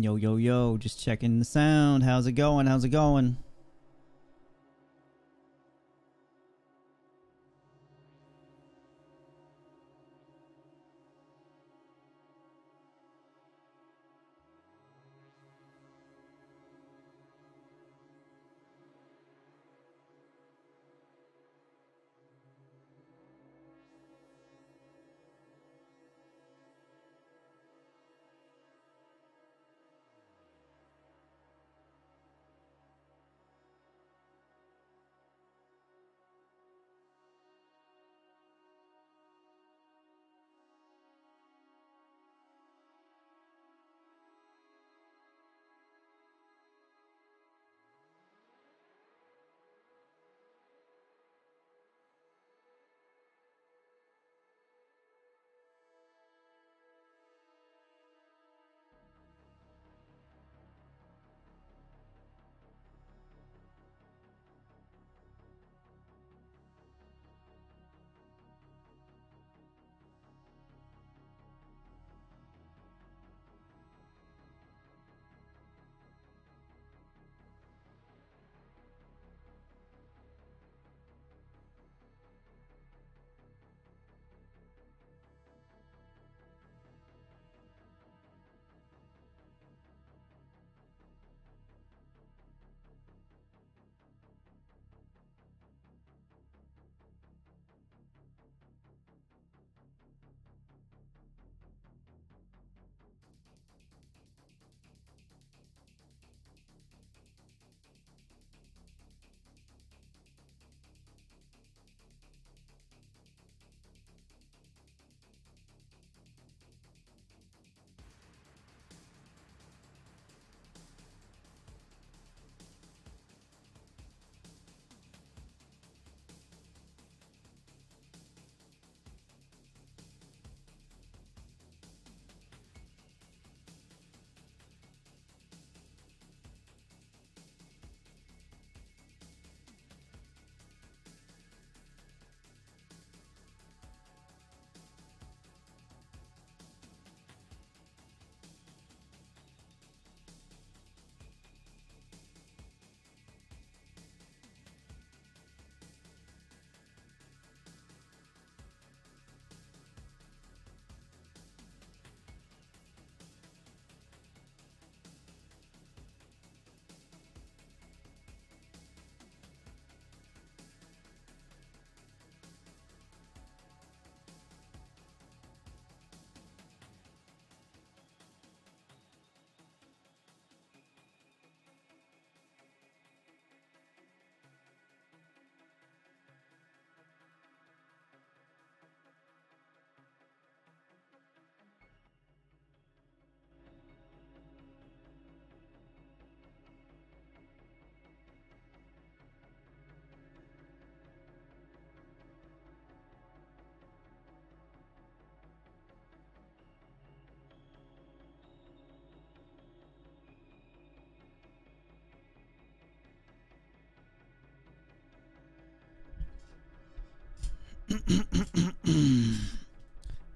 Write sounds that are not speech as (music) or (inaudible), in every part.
Yo, yo, yo, just checking the sound. How's it going? How's it going?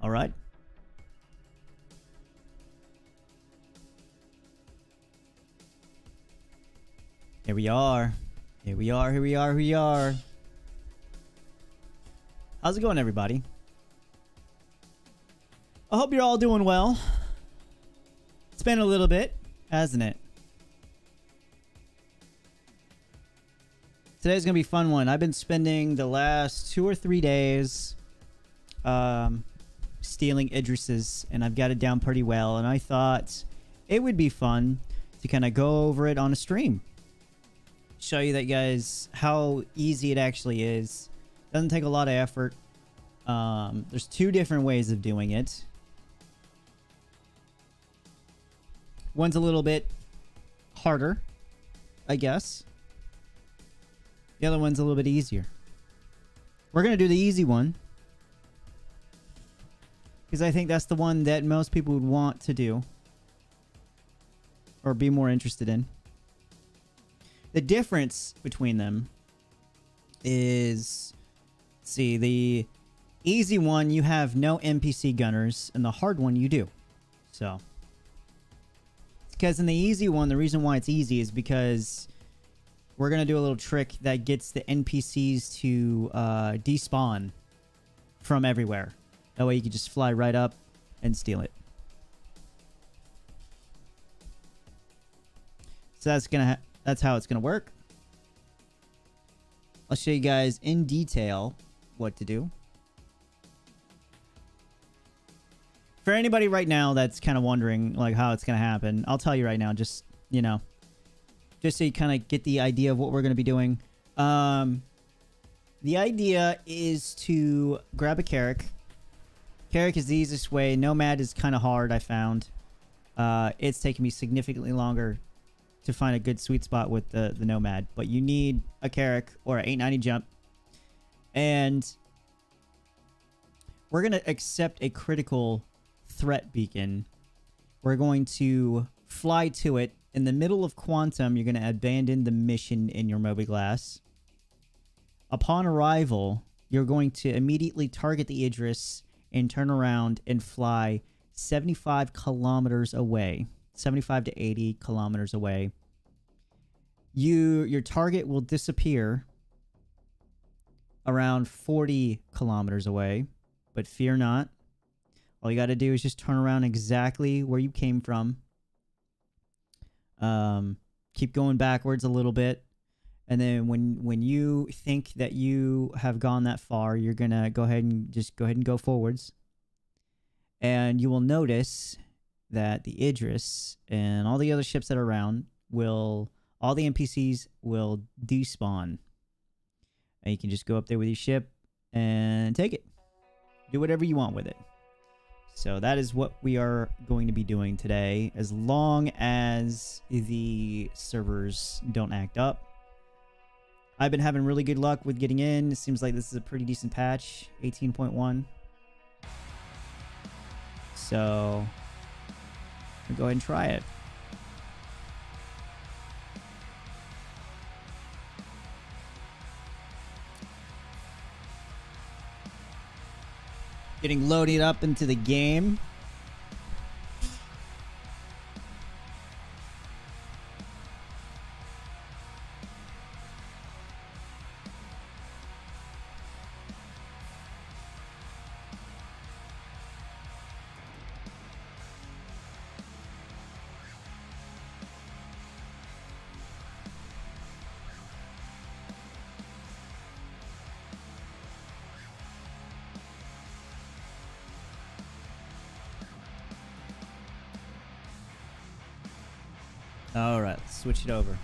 All right. Here we are. Here we are. Here we are. Here we are. How's it going, everybody? I hope you're all doing well. It's been a little bit, hasn't it? Today's gonna be fun one. I've been spending the last two or three days um, stealing Idris's, and I've got it down pretty well. And I thought it would be fun to kind of go over it on a stream, show you that guys how easy it actually is. Doesn't take a lot of effort. Um, there's two different ways of doing it. One's a little bit harder, I guess. The other one's a little bit easier. We're going to do the easy one. Because I think that's the one that most people would want to do. Or be more interested in. The difference between them is... See, the easy one, you have no NPC gunners. And the hard one, you do. So... Because in the easy one, the reason why it's easy is because we're going to do a little trick that gets the NPCs to uh, despawn from everywhere. That way you can just fly right up and steal it. So that's gonna that's how it's gonna work. I'll show you guys in detail what to do. For anybody right now that's kind of wondering like how it's gonna happen, I'll tell you right now. Just you know, just so you kind of get the idea of what we're gonna be doing. Um, the idea is to grab a Carrack. Carrack is the easiest way. Nomad is kind of hard, I found. Uh, it's taken me significantly longer to find a good sweet spot with the, the Nomad. But you need a Carrack or an 890 jump. And we're going to accept a critical threat beacon. We're going to fly to it. In the middle of Quantum, you're going to abandon the mission in your mobiGlas. Upon arrival, you're going to immediately target the Idris and turn around and fly 75 kilometers away. 75 to 80 kilometers away. You your target will disappear around 40 kilometers away, but fear not. All you got to do is just turn around exactly where you came from. Um, keep going backwards a little bit. And then when when you think that you have gone that far, you're going to go ahead and just go ahead and go forwards. And you will notice that the Idris and all the other ships that are around will all the NPCs will despawn. And you can just go up there with your ship and take it. Do whatever you want with it. So that is what we are going to be doing today, as long as the servers don't act up. I've been having really good luck with getting in. It seems like this is a pretty decent patch, 18.1. So, go ahead and try it. Getting loaded up into the game. Switch it over.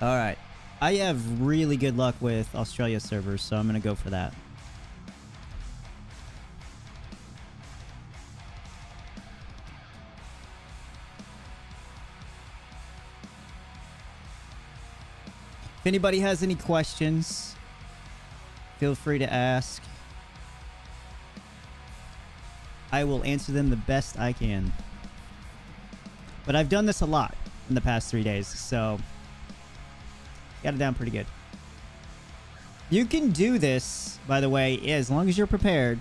Alright. I have really good luck with Australia servers, so I'm going to go for that. If anybody has any questions, feel free to ask. I will answer them the best I can. But I've done this a lot in the past three days, so got it down pretty good. You can do this, by the way, as long as you're prepared.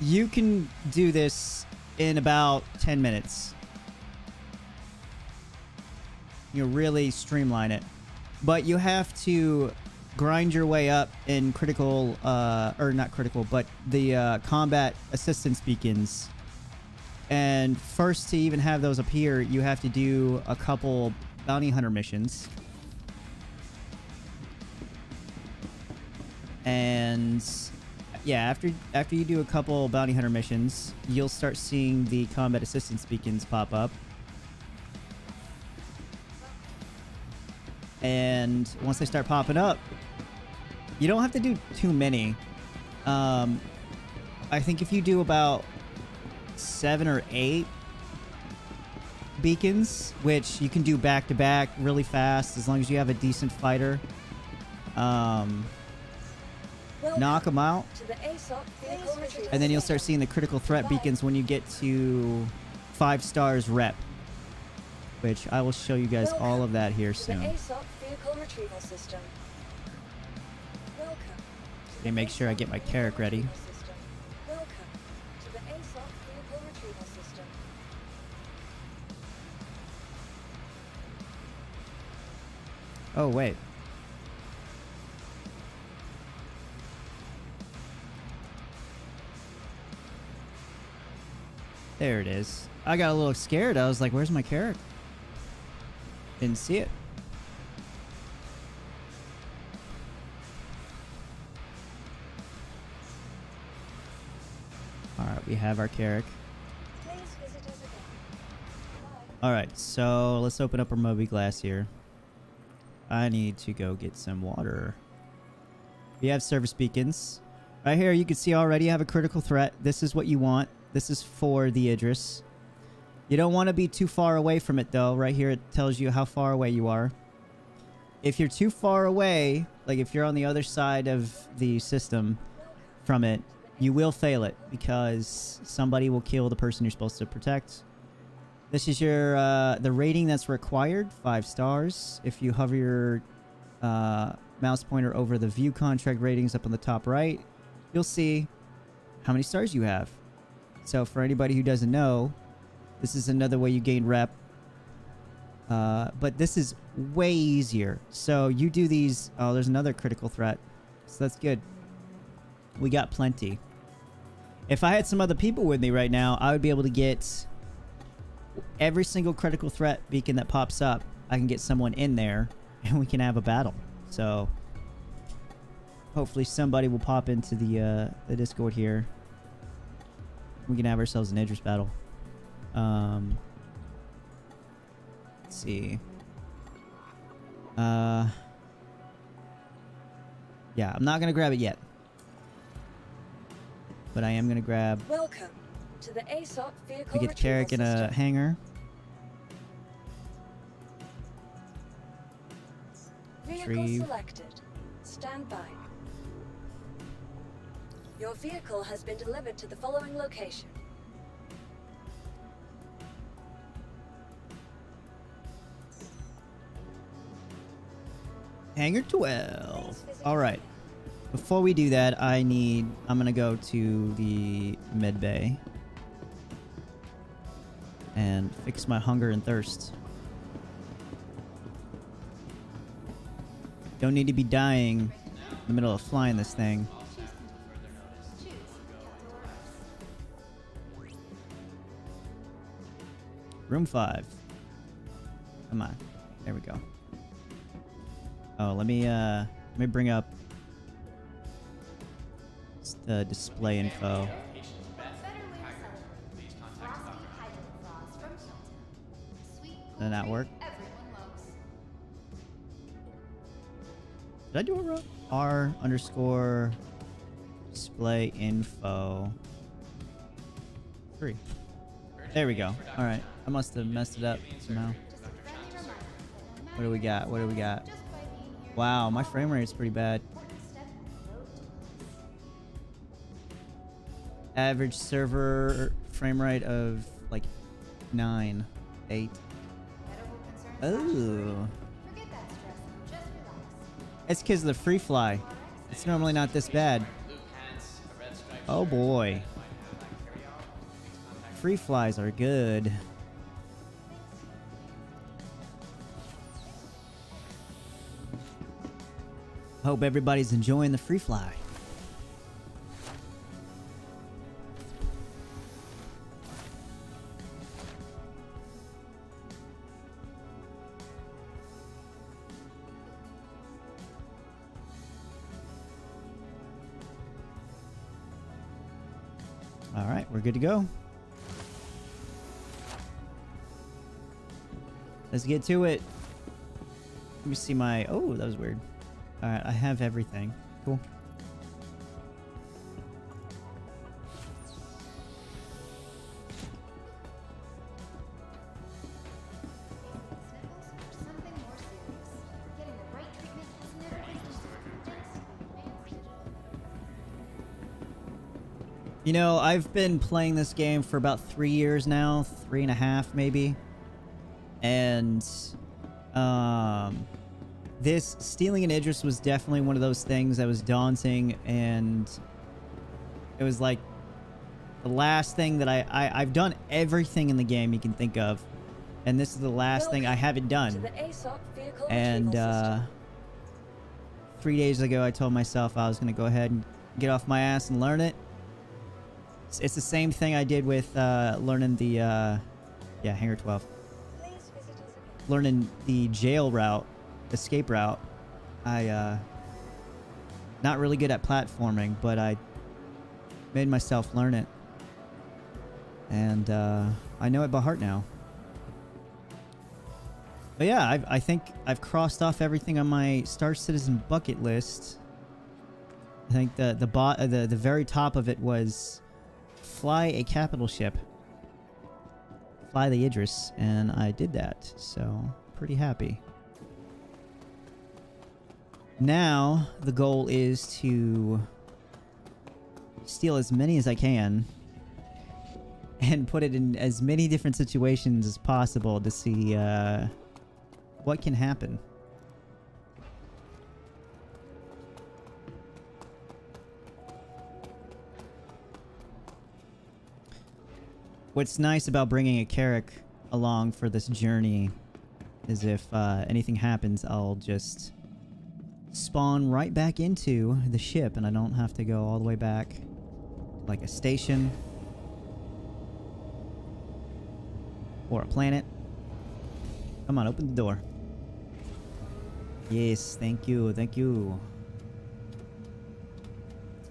You can do this in about 10 minutes. You really streamline it. But you have to grind your way up in critical, uh, or not critical, but the uh, combat assistance beacons and first to even have those appear, you have to do a couple bounty hunter missions. And yeah, after after you do a couple bounty hunter missions, you'll start seeing the combat assistance beacons pop up. And once they start popping up, you don't have to do too many. Um, I think if you do about seven or eight beacons, which you can do back to back really fast as long as you have a decent fighter. Um, knock them out. and then you'll start seeing the critical threat beacons when you get to five stars rep. Which I will show you guys all of that here soon. Okay, make sure I get my Carrack ready. Oh, wait. There it is. I got a little scared. I was like, where's my carrot? Didn't see it. Alright, we have our Carrack. Please visit us again. Alright, so let's open up our mobiGlas here. I need to go get some water. We have service beacons. Right here, you can see already I have a critical threat. This is what you want. This is for the Idris. You don't want to be too far away from it, though. Right here, it tells you how far away you are. If you're too far away, like if you're on the other side of the system from it, you will fail it because somebody will kill the person you're supposed to protect. This is your uh, the rating that's required, five stars. If you hover your uh, mouse pointer over the view contract ratings up on the top right, you'll see how many stars you have. So for anybody who doesn't know, this is another way you gain rep. Uh, but this is way easier. So you do these. Oh, there's another critical threat. So that's good. We got plenty. If I had some other people with me right now, I would be able to get every single critical threat beacon that pops up. I can get someone in there (laughs) and we can have a battle. So hopefully somebody will pop into the uh, the Discord here. We can have ourselves an Idris battle. Um, let's see. Uh, yeah, I'm not gonna grab it yet, but I am gonna grab. Welcome to the ASOP vehicle We get Carrack in a hangar. Vehicle retrieve. selected. Stand by. Your vehicle has been delivered to the following location. Hangar 12. All right. Before we do that, I need. I'm gonna go to the med bay and fix my hunger and thirst. Don't need to be dying in the middle of flying this thing. Room five. Come on. There we go. Oh, let me uh let me bring up the display info. Did that work? Did I do it wrong? R underscore display info three. There we go. All right, I must have messed it up somehow. What do we got? What do we got? Wow, my frame rate is pretty bad. Average server frame rate of like nine, eight. Oh, it's because of the free fly. It's normally not this bad. Oh boy, free flies are good. Hope everybody's enjoying the free fly. All right, we're good to go. Let's get to it. Let me see my. Oh, that was weird. All right, I have everything. Cool. You know, I've been playing this game for about three years now, three and a half maybe, and um, this stealing an Idris was definitely one of those things that was daunting, and it was like the last thing that I, I I've done everything in the game you can think of, And this is the last thing I haven't done. the ASOP vehicle And uh, three days ago, I told myself I was going to go ahead and get off my ass and learn it. It's, it's the same thing I did with uh, learning the, uh, yeah, Hangar 12. Please visit us again. Learning the jail route, escape route. I, uh, not really good at platforming, but I made myself learn it. And uh, I know it by heart now. But yeah, I, I think I've crossed off everything on my Star Citizen bucket list. I think the the bot the the very top of it was fly a capital ship, fly the Idris, and I did that. So pretty happy. Now the goal is to steal as many as I can (laughs) and put it in as many different situations as possible to see uh, what can happen. What's nice about bringing a Carrack along for this journey is if uh, anything happens, I'll just spawn right back into the ship and I don't have to go all the way back to like a station or a planet. Come on, open the door. Yes, thank you, thank you.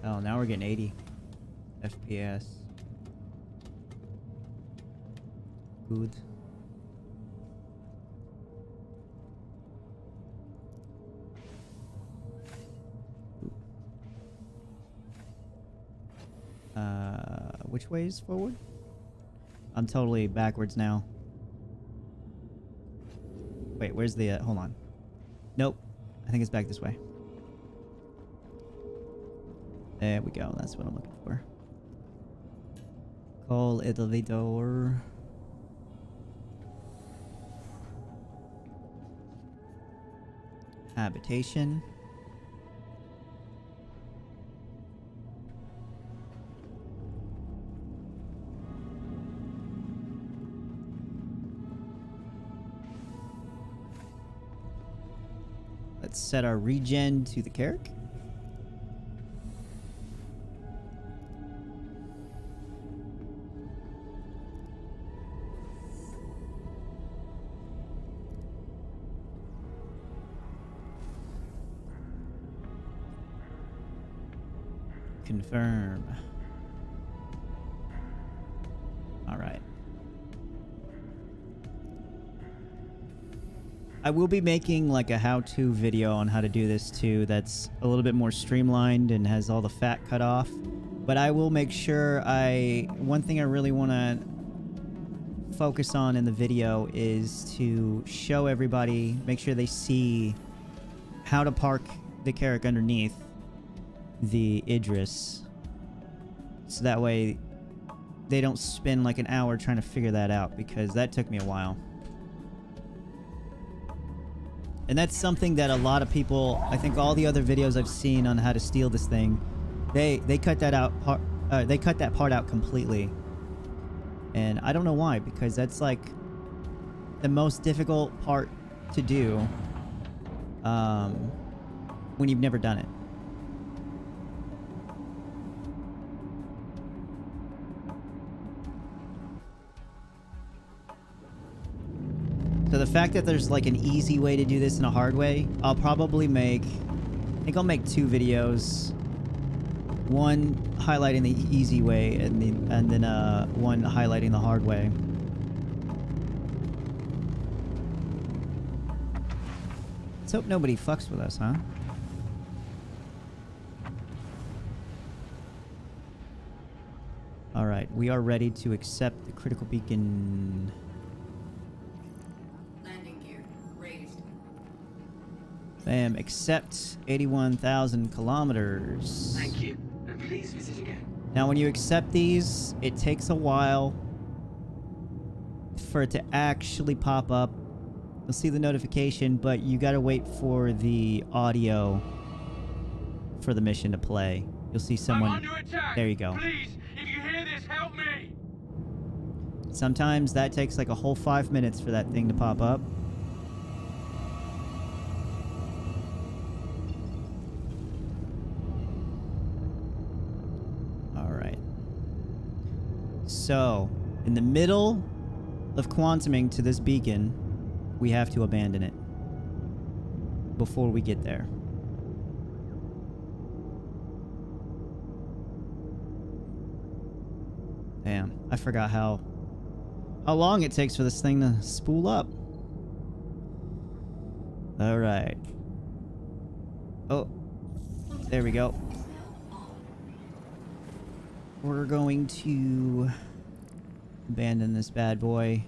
Oh, now we're getting 80 FPS. Uh, which way is forward? I'm totally backwards now. Wait, where's the, uh, hold on. Nope. I think it's back this way. There we go. That's what I'm looking for. Call elevator. Habitation. Let's set our regen to the Carrack. Confirm. All right. I will be making like a how-to video on how to do this too that's a little bit more streamlined and has all the fat cut off. But I will make sure I... One thing I really want to focus on in the video is to show everybody, make sure they see how to park the Carrack underneath the Idris. So that way they don't spend like an hour trying to figure that out because that took me a while. And that's something that a lot of people, I think all the other videos I've seen on how to steal this thing, they they cut that out part uh, they cut that part out completely. And I don't know why because that's like the most difficult part to do um, when you've never done it. So the fact that there's like an easy way to do this and a hard way, I'll probably make, I think I'll make two videos. One highlighting the easy way and then, and then uh, one highlighting the hard way. Let's hope nobody fucks with us, huh? Alright, we are ready to accept the critical beacon. Bam, accept 81,000 kilometers. Thank you, and please visit again. Now, when you accept these, it takes a while for it to actually pop up. You'll see the notification, but you gotta wait for the audio for the mission to play. You'll see someone. I'm under attack. There you go. Please, if you hear this, help me. Sometimes that takes like a whole five minutes for that thing to pop up. So, in the middle of quantuming to this beacon, we have to abandon it before we get there. Damn, I forgot how how long it takes for this thing to spool up. All right. Oh, there we go. We're going to abandon this bad boy.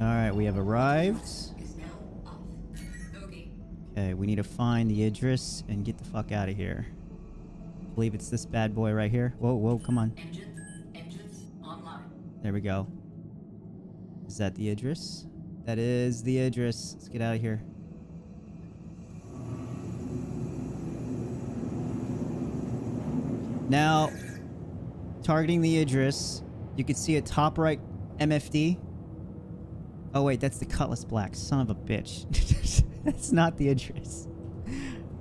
Alright, we have arrived. Okay. We need to find the Idris and get the fuck out of here. I believe it's this bad boy right here. Whoa, whoa, come on. There we go. Is that the Idris? That is the Idris. Let's get out of here. Now, targeting the Idris, you can see a top right MFD. Oh wait, that's the Cutlass Black. Son of a bitch. (laughs) that's not the Idris.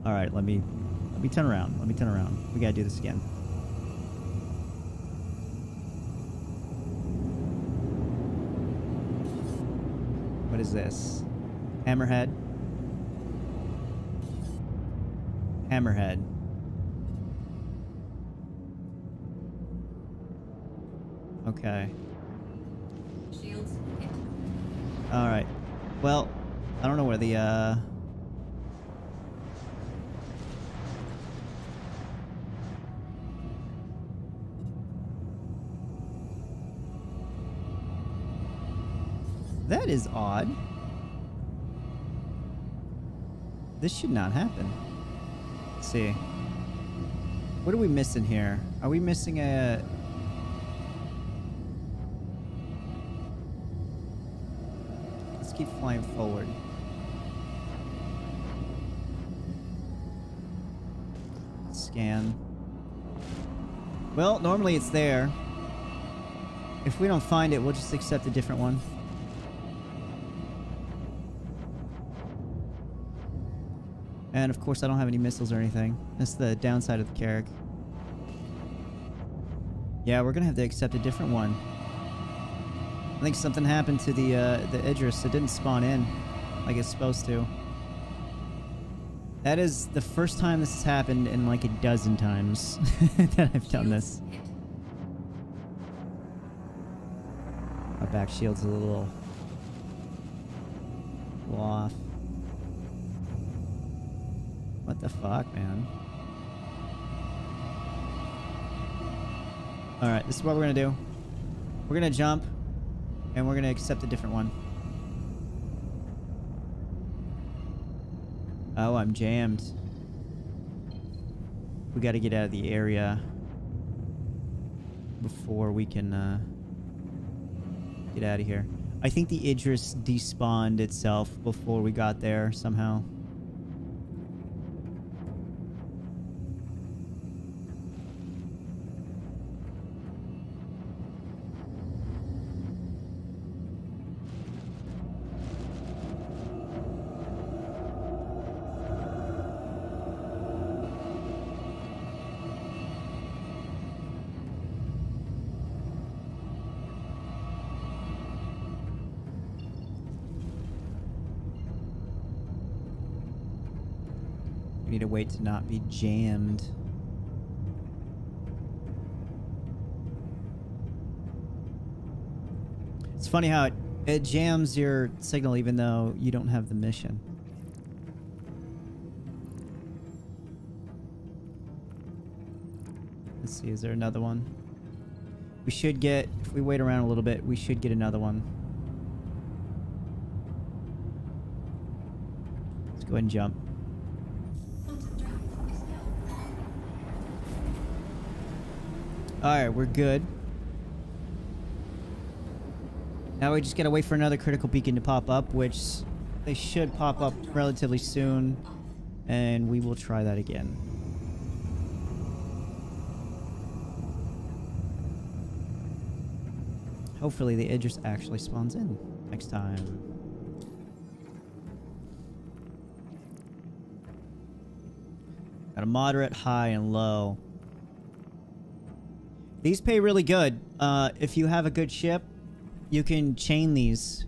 All right, let me let me turn around. Let me turn around. We gotta do this again. What is this? Hammerhead. Hammerhead. Okay. Shields hit. Alright. Well, I don't know where the, uh... That is odd. This should not happen. Let's see. What are we missing here? Are we missing a... keep flying forward. Scan. Well, normally it's there. If we don't find it, we'll just accept a different one. And of course, I don't have any missiles or anything. That's the downside of the Carrack. Yeah, we're gonna have to accept a different one. I think something happened to the uh, the Idris. It didn't spawn in like it's supposed to. That is the first time this has happened in like a dozen times (laughs) that I've done this. My back shield's a little, little off. What the fuck, man? Alright, this is what we're gonna do. We're gonna jump, and we're gonna accept a different one. Oh, I'm jammed. We gotta get out of the area before we can, uh, get out of here. I think the Idris despawned itself before we got there somehow. Not be jammed. It's funny how it, it jams your signal even though you don't have the mission. Let's see, is there another one? We should get, if we wait around a little bit, we should get another one. Let's go ahead and jump. Quantum drive is now on. Alright, we're good. Now we just gotta wait for another critical beacon to pop up, which they should pop up relatively soon. And we will try that again. Hopefully the Idris actually spawns in next time. Got a moderate, high, and low. These pay really good. Uh, if you have a good ship, you can chain these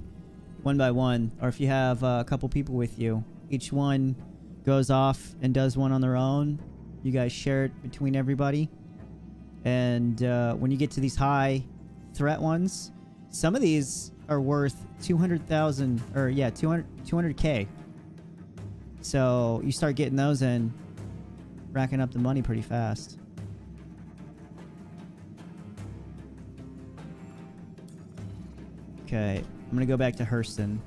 one by one. Or if you have uh, a couple people with you, each one goes off and does one on their own. You guys share it between everybody. And uh, when you get to these high threat ones, some of these are worth 200,000 or yeah, 200 200k. So you start getting those in, racking up the money pretty fast. Okay, I'm gonna go back to Hurston.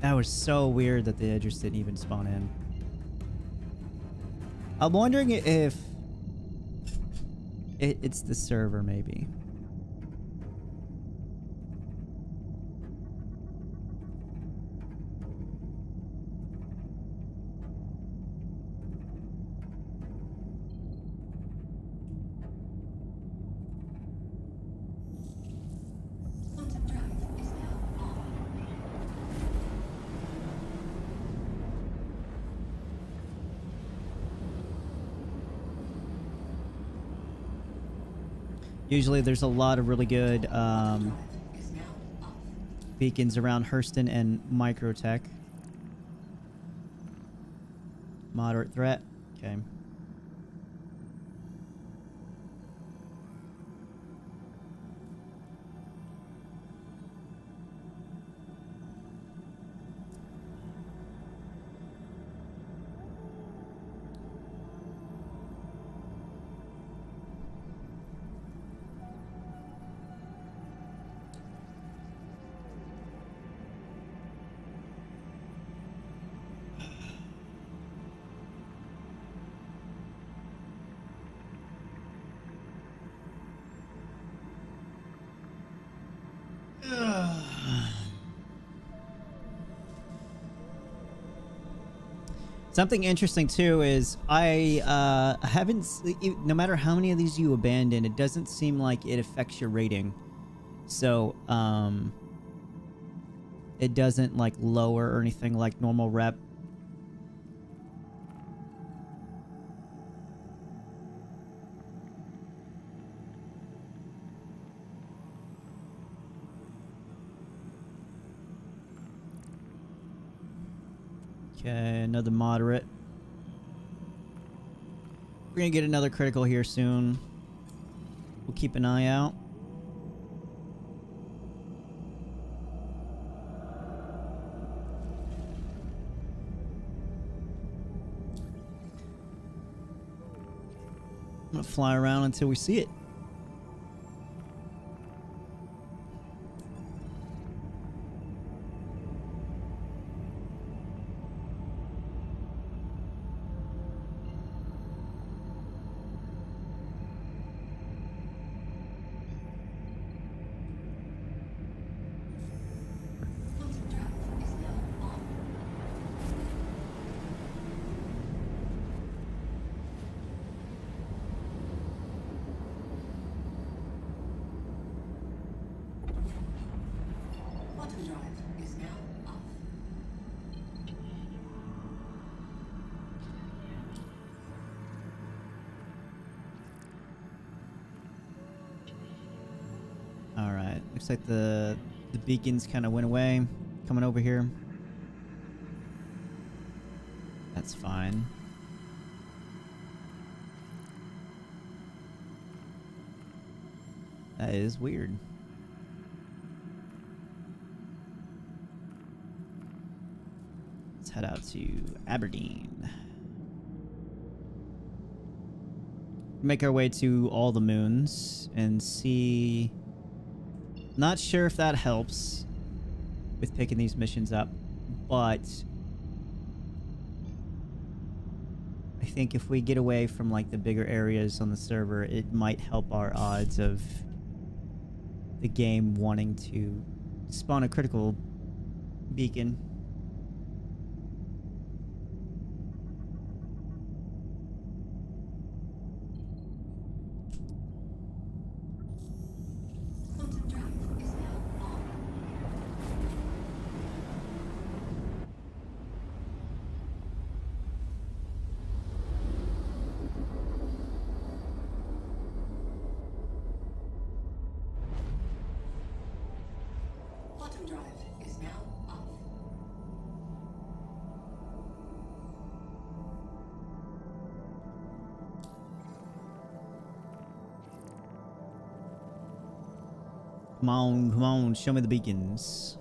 That was so weird that the Idris didn't even spawn in. I'm wondering if it, it's the server, maybe. Usually there's a lot of really good um, beacons around Hurston and Microtech. Moderate threat. Okay. Something interesting too is I uh, haven't. No matter how many of these you abandon, it doesn't seem like it affects your rating. So um, it doesn't like lower or anything like normal rep. another moderate. We're gonna get another critical here soon. We'll keep an eye out. I'm gonna fly around until we see it. Like the the beacons kind of went away. Coming over here. That's fine. That is weird. Let's head out to Aberdeen. Make our way to all the moons and see not sure if that helps with picking these missions up, but I think if we get away from like the bigger areas on the server, it might help our odds of the game wanting to spawn a critical beacon. Come on, come on, show me the beacons.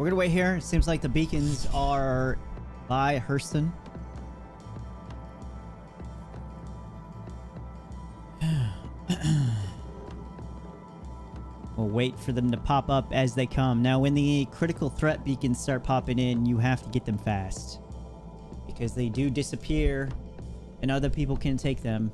We're gonna wait here. It seems like the beacons are by Hurston. We'll wait for them to pop up as they come. Now, when the critical threat beacons start popping in, you have to get them fast. Because they do disappear, and other people can take them.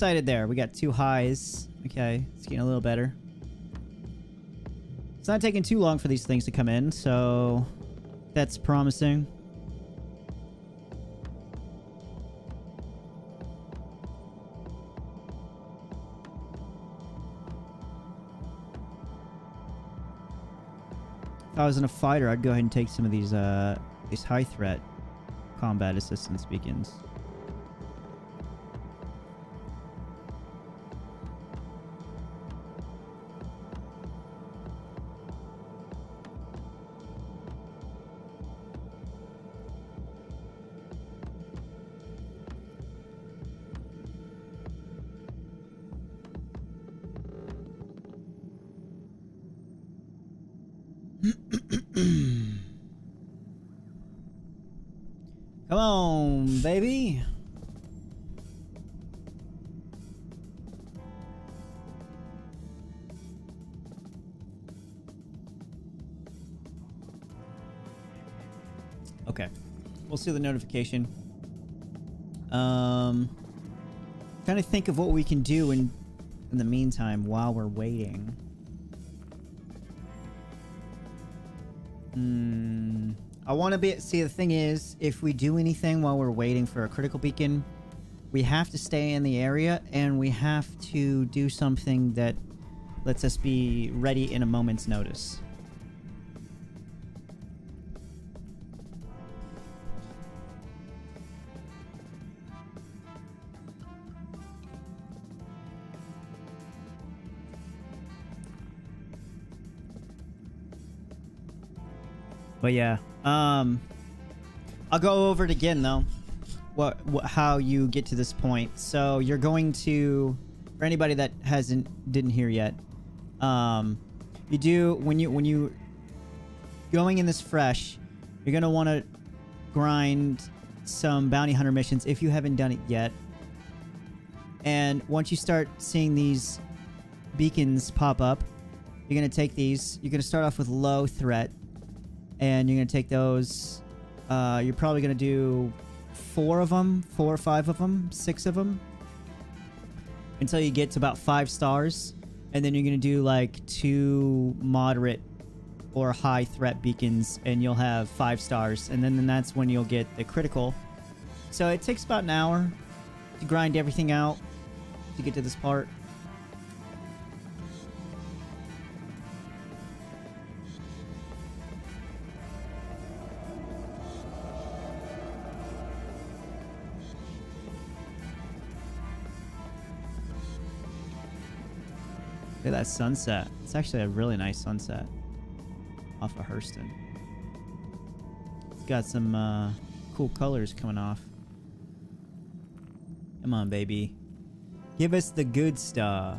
Excited there. We got two highs. Okay, it's getting a little better. It's not taking too long for these things to come in, so that's promising. If I was in a fighter, I'd go ahead and take some of these uh these high threat combat assistance beacons. We'll the notification. Um trying to think of what we can do in in the meantime while we're waiting. Hmm. I want to be. See, the thing is, if we do anything while we're waiting for a critical beacon, we have to stay in the area and we have to do something that lets us be ready in a moment's notice. But yeah, um, I'll go over it again though. What, what how you get to this point. So you're going to, for anybody that hasn't didn't hear yet, um, you do when you when you going in this fresh, you're gonna want to grind some bounty hunter missions if you haven't done it yet. And once you start seeing these beacons pop up, you're gonna take these. You're gonna start off with low threat, and you're gonna take those. Uh, you're probably gonna do four of them, four or five of them, six of them, until you get to about five stars, and then you're gonna do like two moderate or high threat beacons, and you'll have five stars, and then, then that's when you'll get the critical. So it takes about an hour to grind everything out to get to this part. At that sunset. It's actually a really nice sunset off of Hurston. It's got some uh, cool colors coming off. Come on, baby. Give us the good stuff.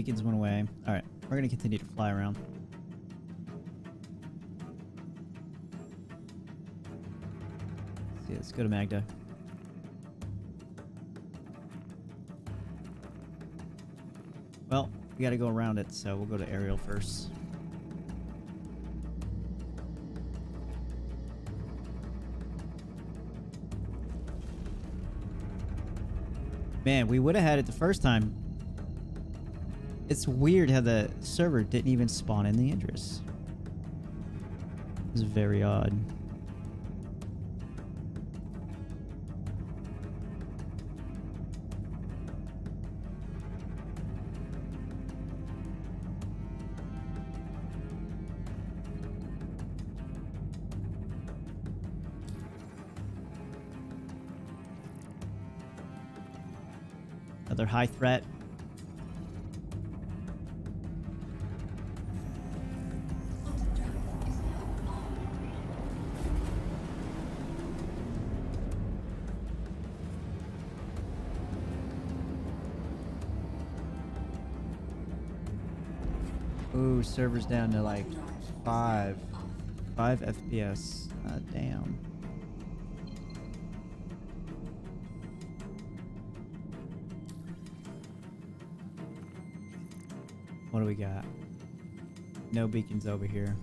Beacons went away. Alright, we're gonna continue to fly around. Let's see, let's go to Magda. Well, we gotta go around it, so we'll go to Arial first. Man, we would have had it the first time. It's weird how the server didn't even spawn in the Idris. It's very odd. Another high threat. Server's down to like five. Five FPS. Uh, damn. What do we got? No beacons over here.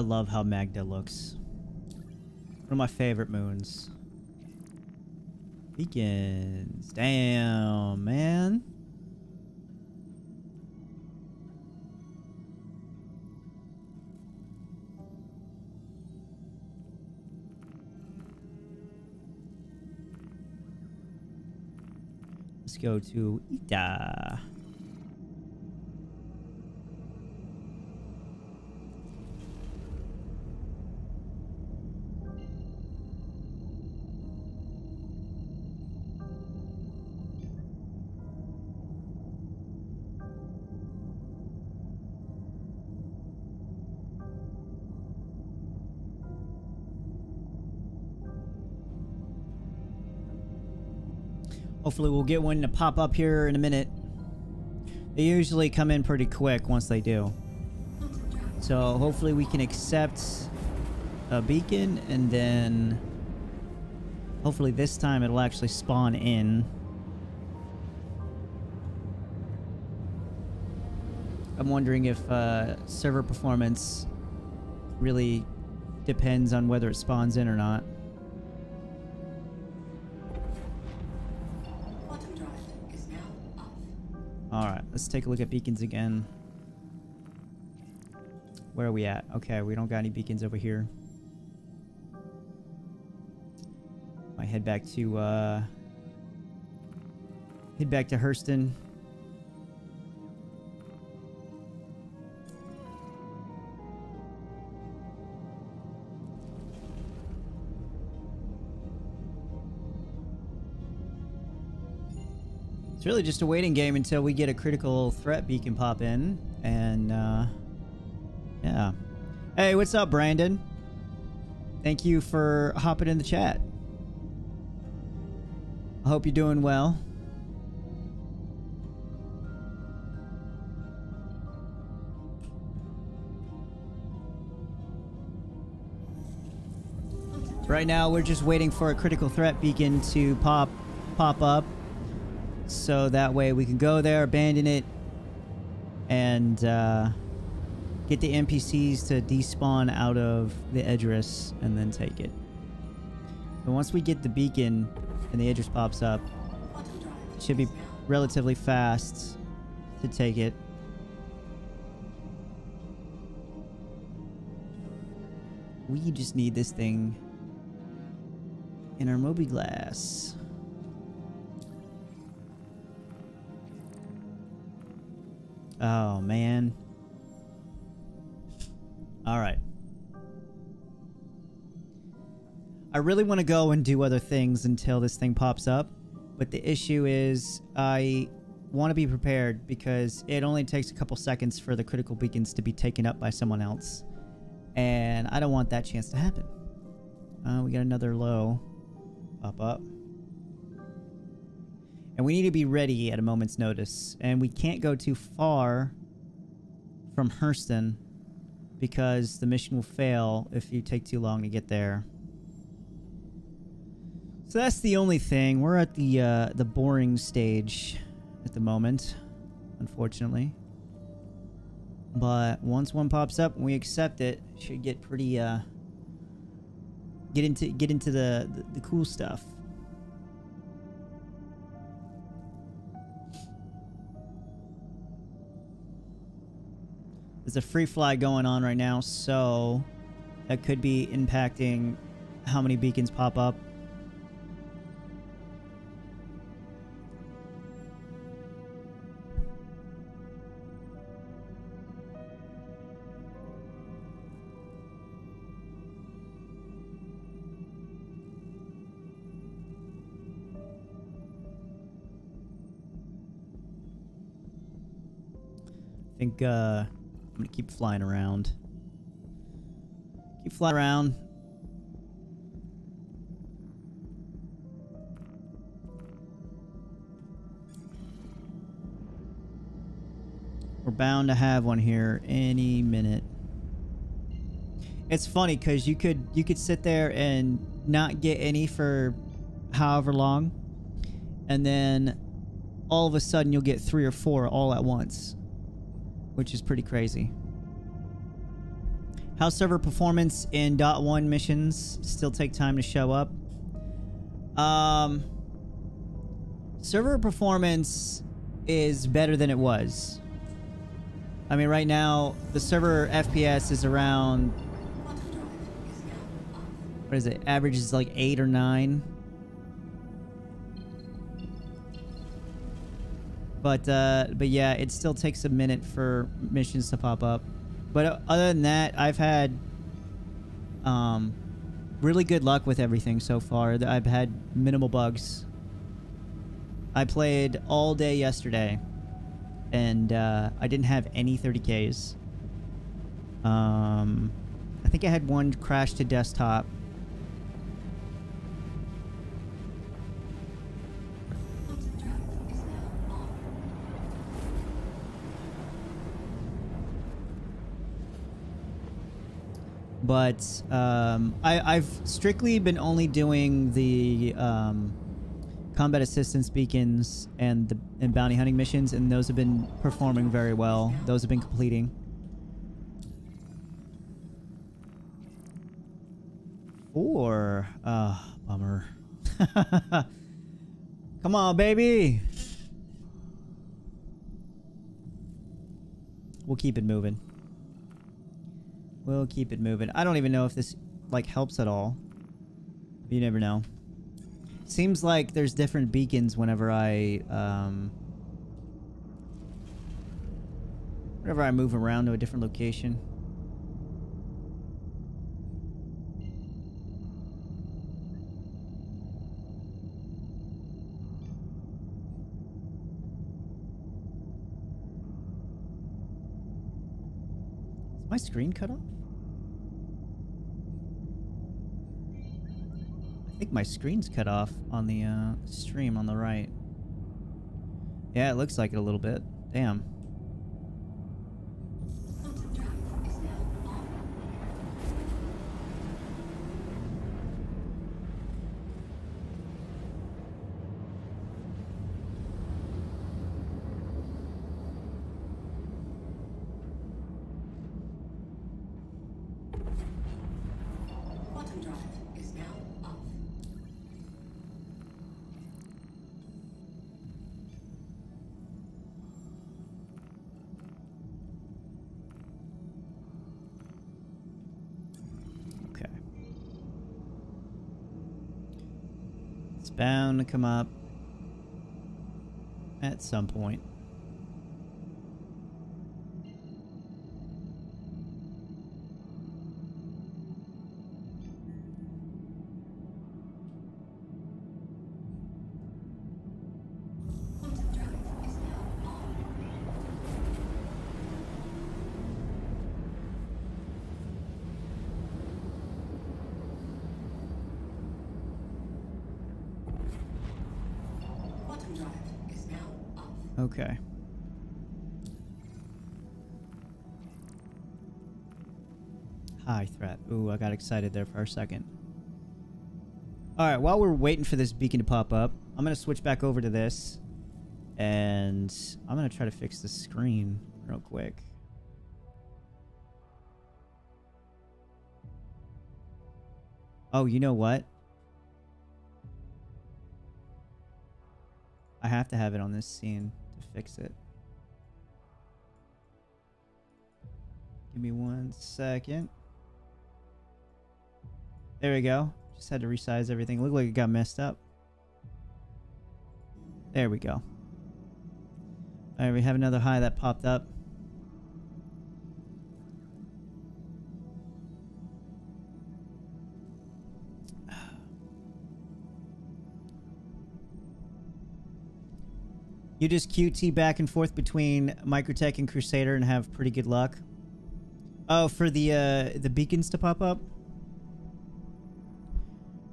I love how Magda looks. One of my favorite moons. Beacons. Damn, man. Let's go to Ita. Hopefully we'll get one to pop up here in a minute. They usually come in pretty quick once they do. So hopefully we can accept a beacon and then hopefully this time it'll actually spawn in. I'm wondering if uh, server performance really depends on whether it spawns in or not. Let's take a look at beacons again. Where are we at? Okay, we don't got any beacons over here. Might head back to, uh... Head back to Hurston. It's really just a waiting game until we get a critical threat beacon pop in. And, uh, yeah. Hey, what's up, Brandon? Thank you for hopping in the chat. I hope you're doing well. Right now, we're just waiting for a critical threat beacon to pop pop up so that way we can go there, abandon it, and uh, get the NPCs to despawn out of the Idris and then take it. But once we get the beacon and the Idris pops up, it should be relatively fast to take it. We just need this thing in our mobiGlas. Oh, man. Alright. I really want to go and do other things until this thing pops up. But the issue is I want to be prepared because it only takes a couple seconds for the critical beacons to be taken up by someone else. And I don't want that chance to happen. Uh, we got another low pop up. And we need to be ready at a moment's notice. And we can't go too far from Hurston because the mission will fail if you take too long to get there. So that's the only thing. We're at the uh, the boring stage at the moment, unfortunately. But once one pops up and we accept it, it should get pretty uh get into get into the the, the cool stuff. There's a free fly going on right now, so that could be impacting how many beacons pop up. I think uh, I'm gonna keep flying around. Keep flying around. We're bound to have one here any minute. It's funny because you could you could sit there and not get any for however long, and then all of a sudden you'll get three or four all at once which is pretty crazy. House server performance in dot one missions still take time to show up. Um, server performance is better than it was. I mean, right now the server FPS is around what is it? Average is like eight or nine. But uh, but yeah, it still takes a minute for missions to pop up. But uh, other than that, I've had um, really good luck with everything so far. I've had minimal bugs. I played all day yesterday, and uh, I didn't have any 30ks. Um, I think I had one crash to desktop. But um, I, I've strictly been only doing the um, combat assistance beacons and the and bounty hunting missions, and those have been performing very well. Those have been completing. Four, uh, bummer. (laughs) Come on, baby. We'll keep it moving. We'll keep it moving. I don't even know if this, like, helps at all. You never know. Seems like there's different beacons whenever I, um... Whenever I move around to a different location. My screen cut off? I think my screen's cut off on the uh, stream on the right. Yeah, it looks like it a little bit. Damn. Quantum drive is now off. Quantum drive is now off. Okay. It's bound to come up at some point. I got excited there for a second. Alright, while we're waiting for this beacon to pop up, I'm going to switch back over to this. And I'm going to try to fix the screen real quick. Oh, you know what? I have to have it on this scene to fix it. Give me one second. There we go. Just had to resize everything. Looked like it got messed up. There we go. Alright, we have another high that popped up. You just QT back and forth between Microtech and Crusader and have pretty good luck. Oh, for the uh, the beacons to pop up.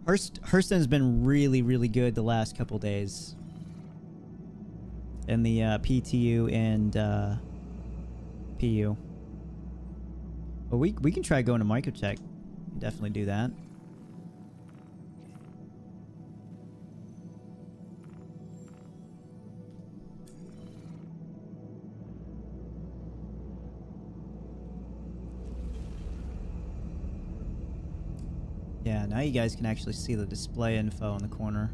Hurst Hurston's been really really good the last couple days. And the uh, PTU and uh, PU. But we we can try going to Microtech. Definitely do that. Now you guys can actually see the display info in the corner.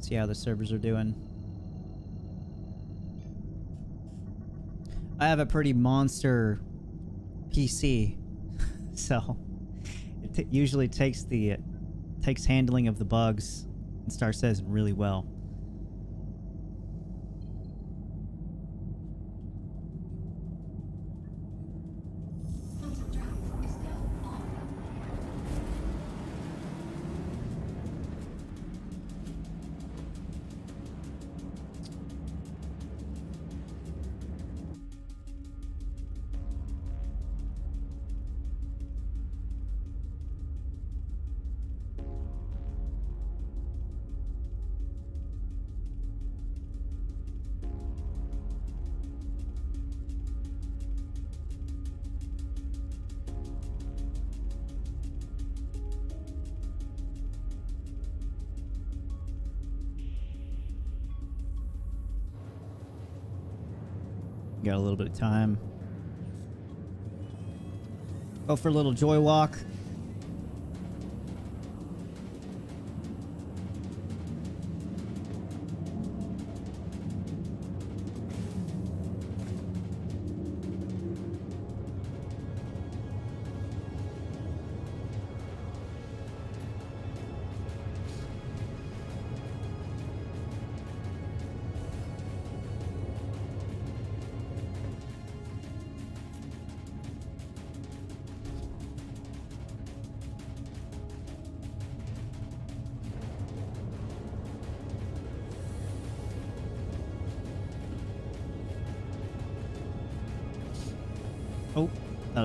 See how the servers are doing. I have a pretty monster PC, (laughs) so it usually takes the takes handling of the bugs and Star says really well. For a little joy walk.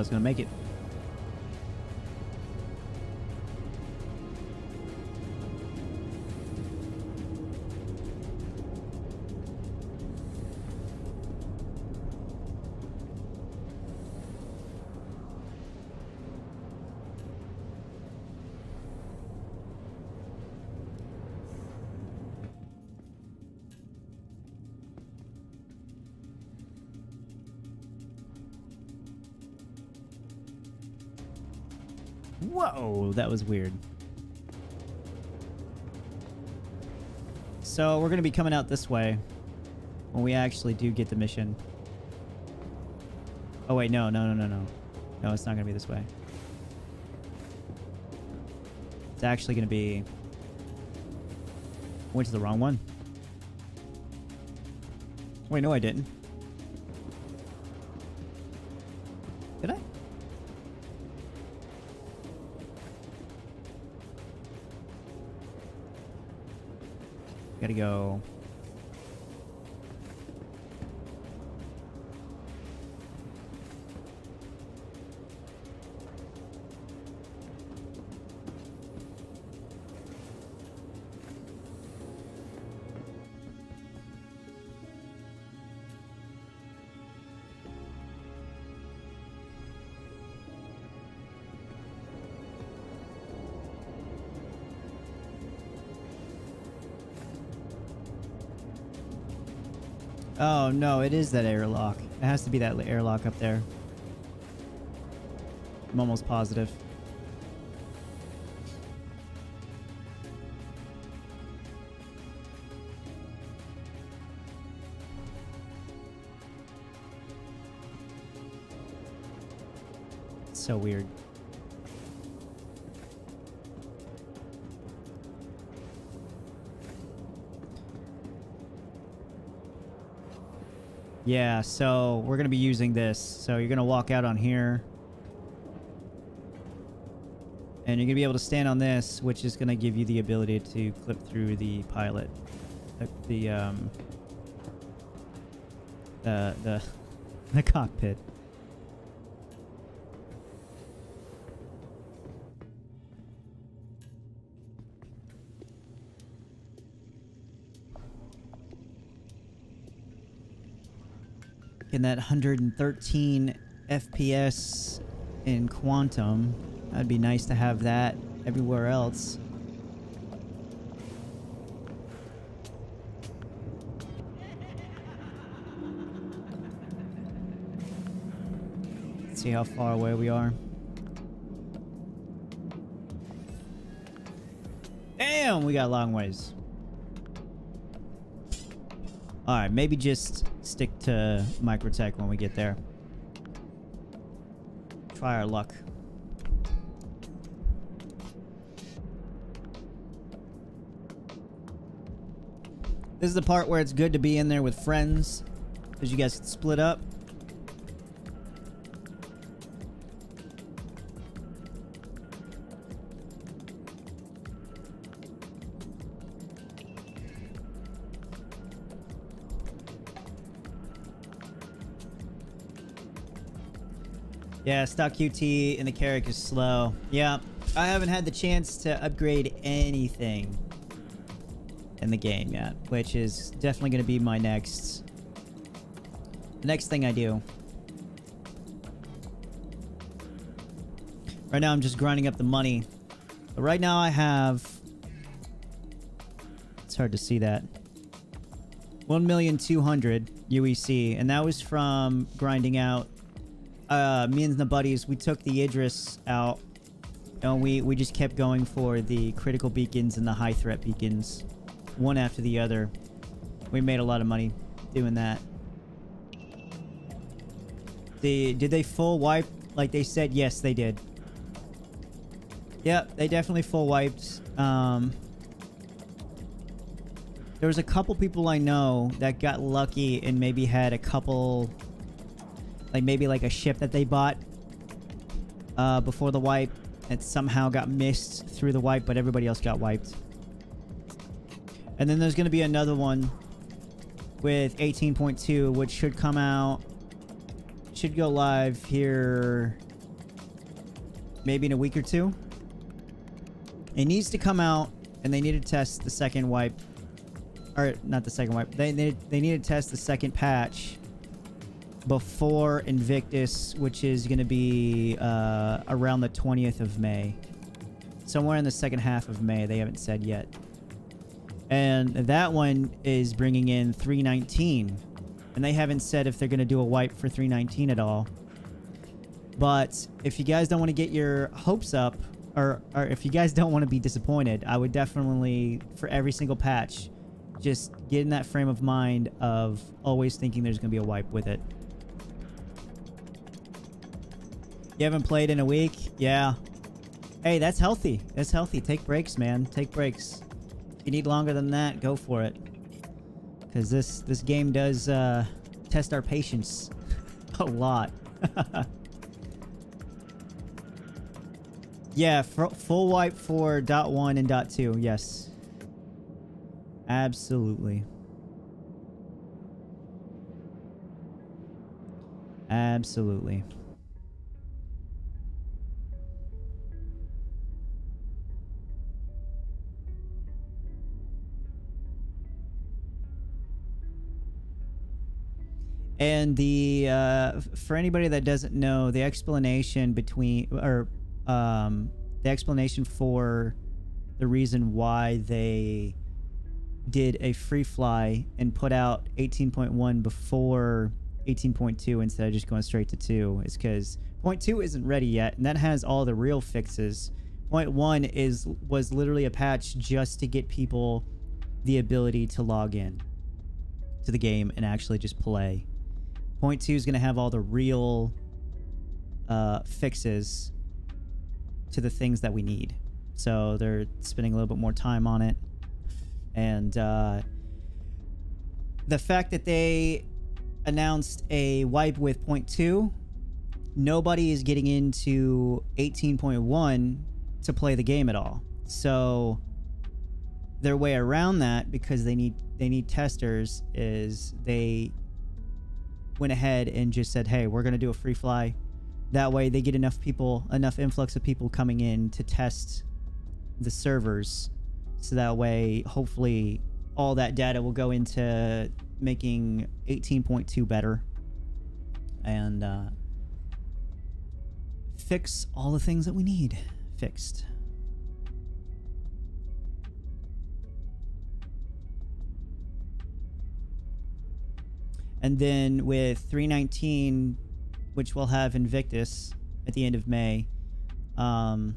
Was gonna make it. Whoa, that was weird. So we're gonna be coming out this way when we actually do get the mission. Oh wait, no, no, no, no, no. No, it's not gonna be this way. It's actually gonna be... Went to the wrong one. Wait, no I didn't. No, it is that airlock. It has to be that airlock up there. I'm almost positive. So weird. Yeah, so we're going to be using this. So you're going to walk out on here. And you're going to be able to stand on this, which is going to give you the ability to clip through the pilot. The, the um... The, the, (laughs) the cockpit. Getting that 113 FPS in Quantum. That'd be nice to have that everywhere else. Let's see how far away we are. Damn, we got long ways. Alright, maybe just stick to Microtech when we get there. Try our luck. This is the part where it's good to be in there with friends. Because you guys can split up. Yeah, stock QT in the Carrack is slow. Yeah, I haven't had the chance to upgrade anything in the game yet, which is definitely going to be my next... Next thing I do. Right now I'm just grinding up the money. But right now I have... It's hard to see that. 1,200,000 UEC, and that was from grinding out uh, me and the buddies, we took the Idris out, and we, we just kept going for the critical beacons and the high threat beacons, one after the other. We made a lot of money doing that. The, did they full wipe like they said? Yes, they did. Yep, they definitely full wiped. Um, there was a couple people I know that got lucky and maybe had a couple like maybe like a ship that they bought uh, before the wipe that somehow got missed through the wipe, but everybody else got wiped. And then there's going to be another one with 18.2, which should come out, should go live here maybe in a week or two. It needs to come out, and they need to test the second wipe. Or, not the second wipe. They, they, they need to test the second patch before Invictus, which is going to be uh, around the 20th of May. Somewhere in the second half of May. They haven't said yet. And that one is bringing in 319. And they haven't said if they're going to do a wipe for 319 at all. But if you guys don't want to get your hopes up, or, or if you guys don't want to be disappointed, I would definitely, for every single patch, just get in that frame of mind of always thinking there's going to be a wipe with it. You haven't played in a week? Yeah. Hey, that's healthy. That's healthy. Take breaks, man. Take breaks. If you need longer than that, go for it. Because this, this game does uh, test our patience (laughs) a lot. (laughs) yeah, full wipe for dot one and dot two. Yes. Absolutely. Absolutely. And the uh, for anybody that doesn't know, the explanation between or um, the explanation for the reason why they did a free fly and put out 18.1 before 18.2 instead of just going straight to 2 is because point 2 isn't ready yet and that has all the real fixes. Point 1 is was literally a patch just to get people the ability to log in to the game and actually just play Point two is going to have all the real uh, fixes to the things that we need. So they're spending a little bit more time on it. And uh, the fact that they announced a wipe with point two, nobody is getting into 18.1 to play the game at all. So their way around that because they need they need testers is they went ahead and just said, hey, we're going to do a free fly. That way they get enough people, enough influx of people coming in to test the servers. So that way, hopefully, all that data will go into making 18.2 better and uh, fix all the things that we need fixed. And then with 319, which we'll have Invictus at the end of May, um,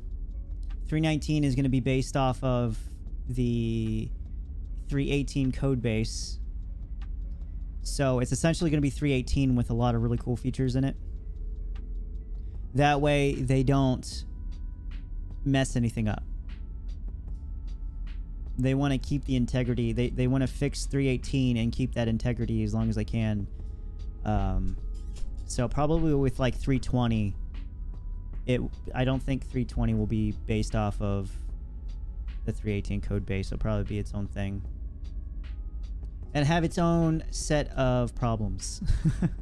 319 is going to be based off of the 318 code base. So it's essentially going to be 318 with a lot of really cool features in it. That way they don't mess anything up. They want to keep the integrity. They, they want to fix 318 and keep that integrity as long as they can. Um, so probably with like 320, it I don't think 320 will be based off of the 318 code base. It'll probably be its own thing and have its own set of problems.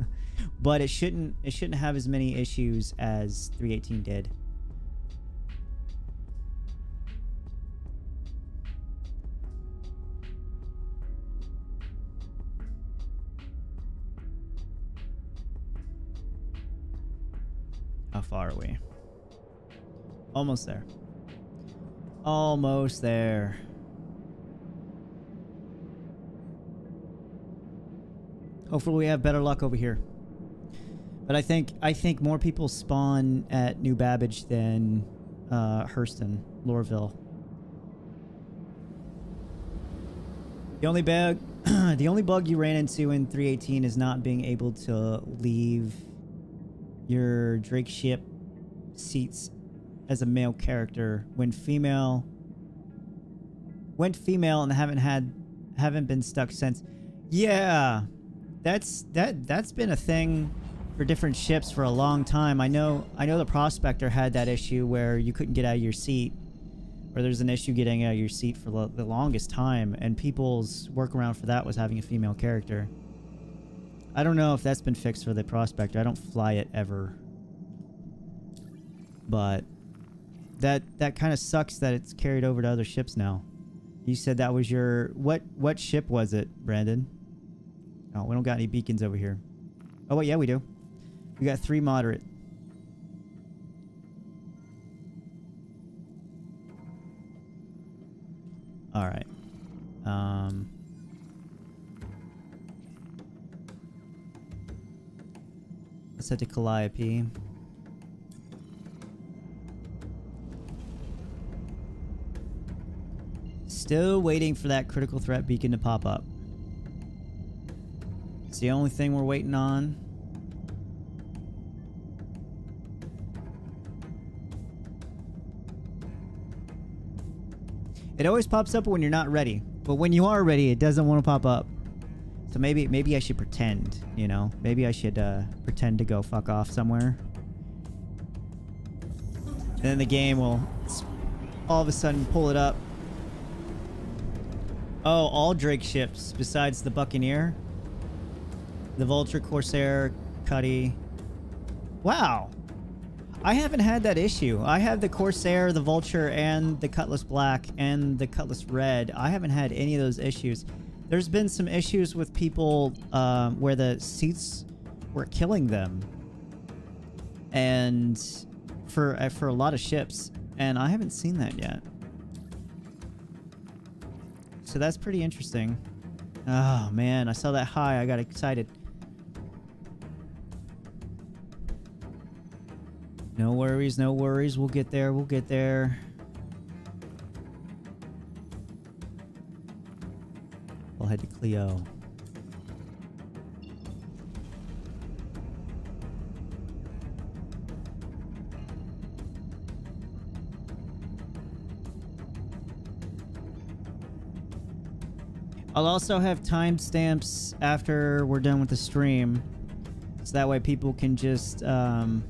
(laughs) but it shouldn't it shouldn't have as many issues as 318 did. Far are we? Almost there. Almost there. Hopefully we have better luck over here. But I think I think more people spawn at New Babbage than uh, Hurston, Lorville. The only bug, (clears throat) the only bug you ran into in 318 is not being able to leave your Drake ship seats as a male character when female went female and haven't had haven't been stuck since. Yeah, that's that that's been a thing for different ships for a long time. I know I know the prospector had that issue where you couldn't get out of your seat or there's an issue getting out of your seat for the longest time and people's workaround for that was having a female character. I don't know if that's been fixed for the prospector. I don't fly it ever. But that that kind of sucks that it's carried over to other ships now. You said that was your what what ship was it, Brandon? Oh, we don't got any beacons over here. Oh, wait, yeah, we do. We got three moderate. All right. Um... Head to Calliope. Still waiting for that critical threat beacon to pop up. It's the only thing we're waiting on. It always pops up when you're not ready. But when you are ready, it doesn't want to pop up. So maybe maybe I should pretend, you know? Maybe I should uh, pretend to go fuck off somewhere. And then the game will all of a sudden pull it up. Oh, all Drake ships besides the Buccaneer? The Vulture, Corsair, Cutty. Wow. I haven't had that issue. I have the Corsair, the Vulture, and the Cutlass Black, and the Cutlass Red. I haven't had any of those issues. There's been some issues with people um, where the seats were killing them. And for, uh, for a lot of ships. And I haven't seen that yet. So that's pretty interesting. Oh, man. I saw that high. I got excited. No worries, no worries. We'll get there. We'll get there. We'll head to Clio. I'll also have timestamps after we're done with the stream. So that way people can just um,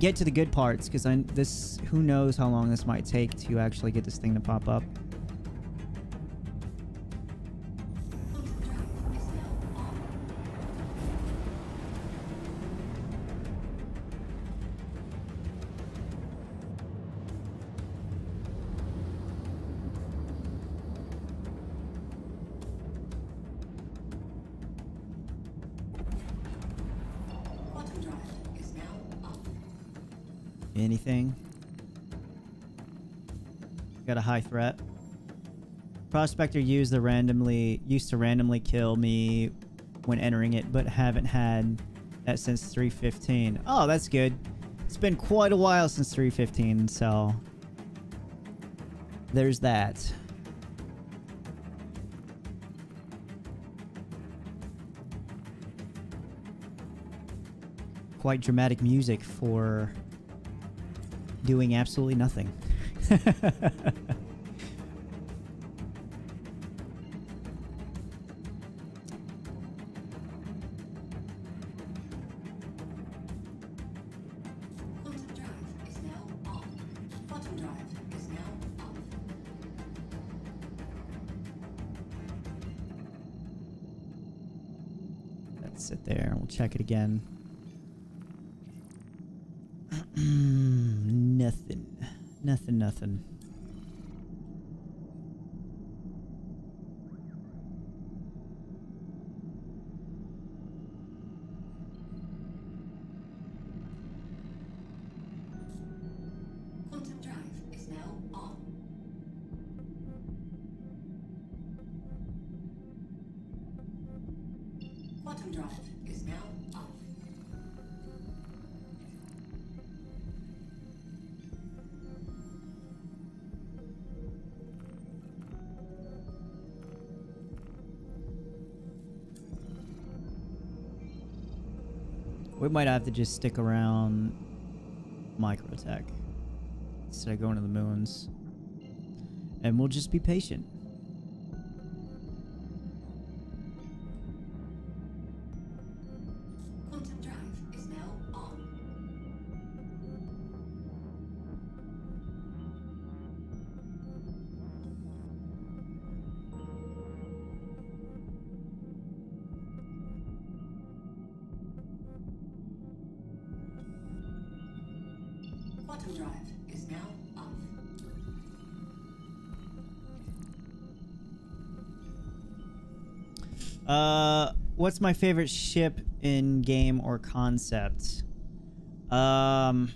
get to the good parts because I this who knows how long this might take to actually get this thing to pop up. Anything? Got a high threat. Prospector used the randomly used to randomly kill me when entering it, but haven't had that since 315. Oh, that's good. It's been quite a while since 315, so there's that. Quite dramatic music for is absolutely nothing. Let's sit there. We'll check it again. nothing. Nothing, might have to just stick around Microtech instead of going to the moons. And we'll just be patient. What's my favorite ship in game or concept? Um,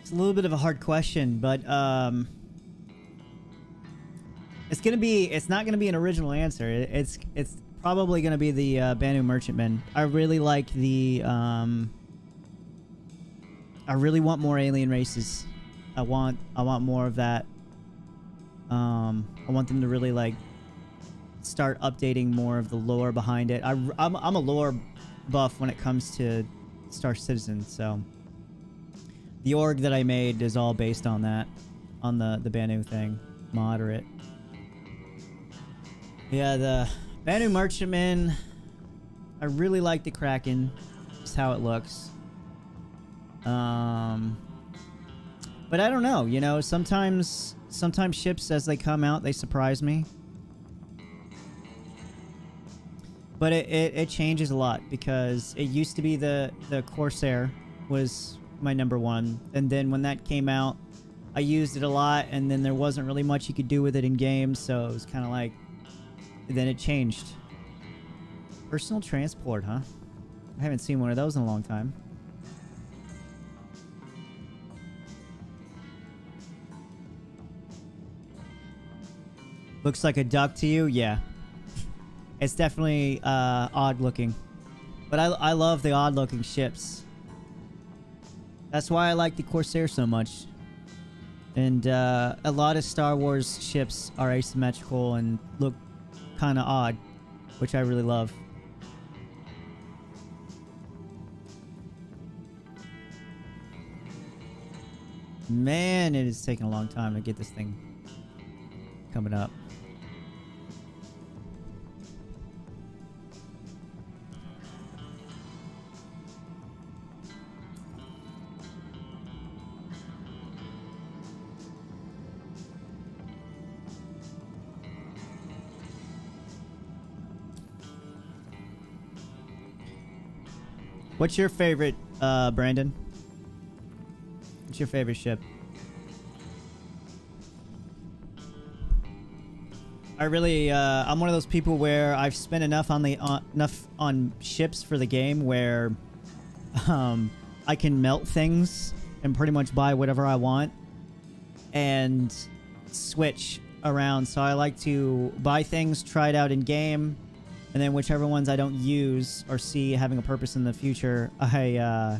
it's a little bit of a hard question, but um, it's gonna be. It's not gonna be an original answer. It's it's probably gonna be the uh, Banu Merchantman. I really like the. Um, I really want more alien races. I want I want more of that. Um, I want them to really like start updating more of the lore behind it. I, am I'm a lore buff when it comes to Star Citizen, so the org that I made is all based on that, on the the Banu thing, moderate. Yeah, the Banu Merchantman. I really like the Kraken, just how it looks. Um, but I don't know. You know, sometimes sometimes ships as they come out they surprise me. But it, it, it changes a lot because it used to be the the Corsair was my number one, and then when that came out, I used it a lot, and then there wasn't really much you could do with it in games, so it was kind of like. Then it changed. Personal transport, huh? I haven't seen one of those in a long time. Looks like a duck to you? Yeah. It's definitely uh, odd looking. But I, I love the odd looking ships. That's why I like the Corsair so much. And uh, a lot of Star Wars ships are asymmetrical and look kind of odd, which I really love. Man, it is taking a long time to get this thing coming up. What's your favorite, uh, Brandon? What's your favorite ship? I really, uh, I'm one of those people where I've spent enough on the on, enough on ships for the game where, um, I can melt things and pretty much buy whatever I want, and switch around. So I like to buy things, try it out in game, and then whichever ones I don't use or see having a purpose in the future, (laughs) I uh,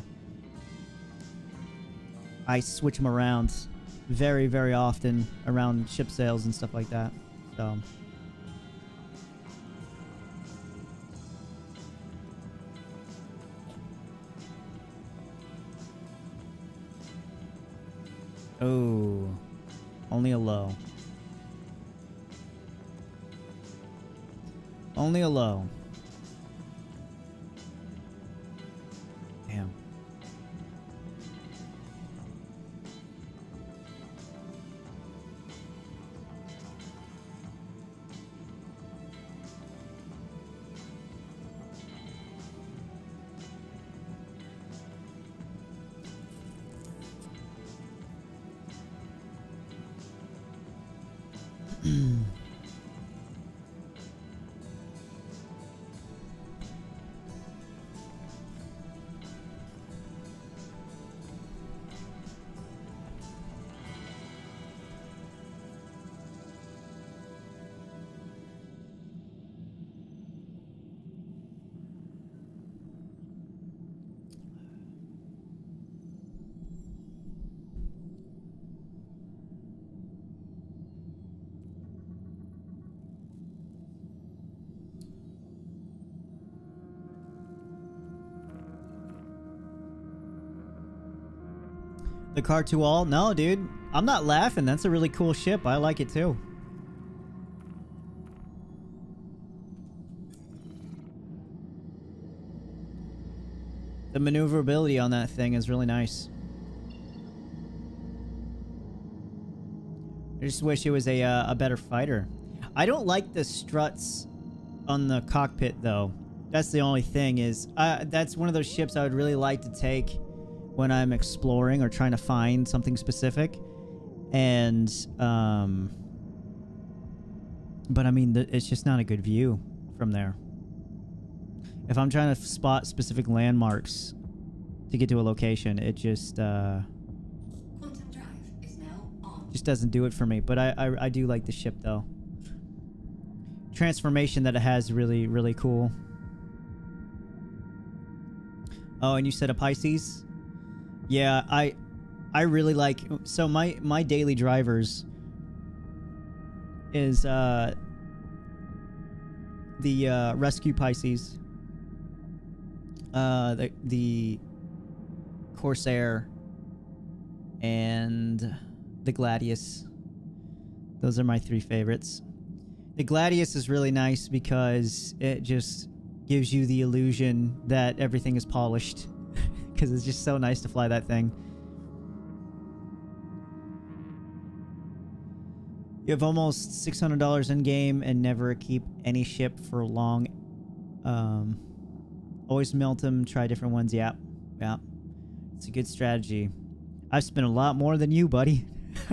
I switch them around very, very often around ship sales and stuff like that. So. Oh, only a low. Only a low. The Khartu-al? No, dude. I'm not laughing. That's a really cool ship. I like it too. The maneuverability on that thing is really nice. I just wish it was a, uh, a better fighter. I don't like the struts on the cockpit though. That's the only thing is, uh, that's one of those ships I would really like to take when I'm exploring or trying to find something specific. And, um, but I mean, it's just not a good view from there. If I'm trying to spot specific landmarks to get to a location, it just, uh, Quantum drive is now on. just doesn't do it for me. But I, I, I do like the ship though. Transformation that it has really, really cool. Oh, and you said a Pisces? Yeah, I I really like so my my daily drivers is uh the uh rescue Pisces. Uh the the Corsair and the Gladius. Those are my three favorites. The Gladius is really nice because it just gives you the illusion that everything is polished. Because it's just so nice to fly that thing. You have almost $600 in game and never keep any ship for long. Um, always melt them, try different ones. Yeah, yeah. It's a good strategy. I've spent a lot more than you, buddy. (laughs)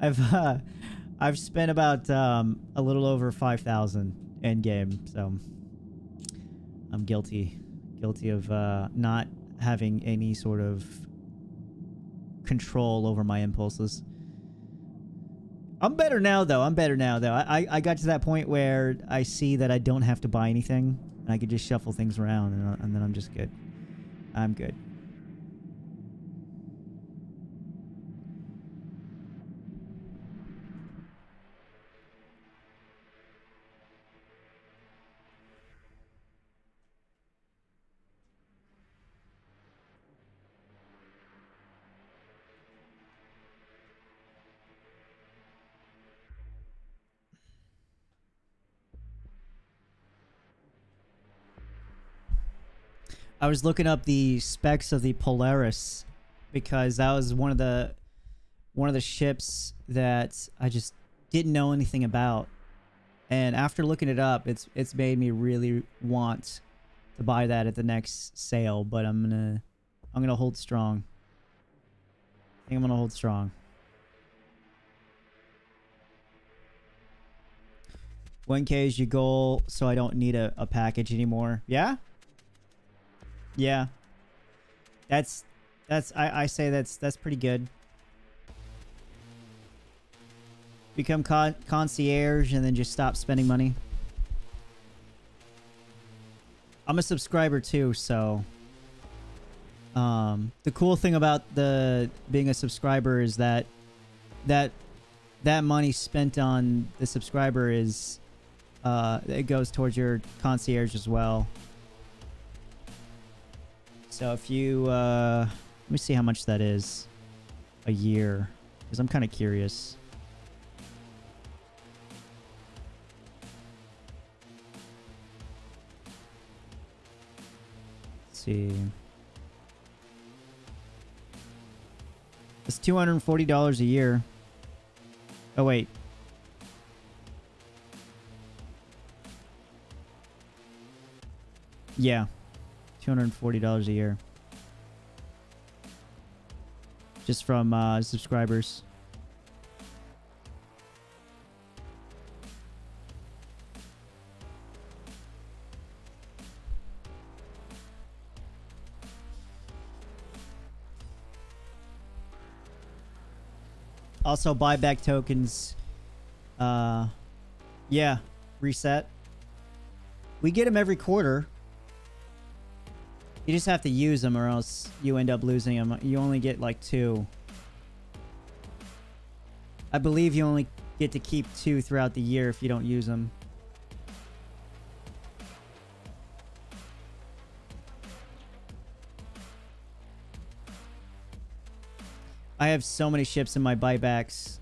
I've uh, I've spent about um, a little over five thousand in game, so I'm guilty, guilty of uh, not having any sort of control over my impulses. I'm better now, though. I'm better now, though. I, I, got to that point where I see that I don't have to buy anything, and I can just shuffle things around, and, and then I'm just good. I'm good. I was looking up the specs of the Polaris because that was one of the one of the ships that I just didn't know anything about. And after looking it up, it's it's made me really want to buy that at the next sale, but I'm to I'm to hold strong. I think I'm to hold strong. One K is your goal, so I don't need a, a package anymore. Yeah? Yeah. That's that's I, I say that's that's pretty good. Become con concierge and then just stop spending money. I'm a subscriber too, so Um, the cool thing about the being a subscriber is that that that money spent on the subscriber is uh, it goes towards your concierge as well. So if you uh, let me see how much that is a year because I'm kind of curious. Let's see. It's two hundred and forty dollars a year. Oh wait. Yeah, two hundred and forty dollars a year. Just from uh, subscribers. Also, buyback tokens. Uh, yeah, reset. We get them every quarter. You just have to use them, or else you end up losing them. You only get like two. I believe you only get to keep two throughout the year if you don't use them. I have so many ships in my buybacks.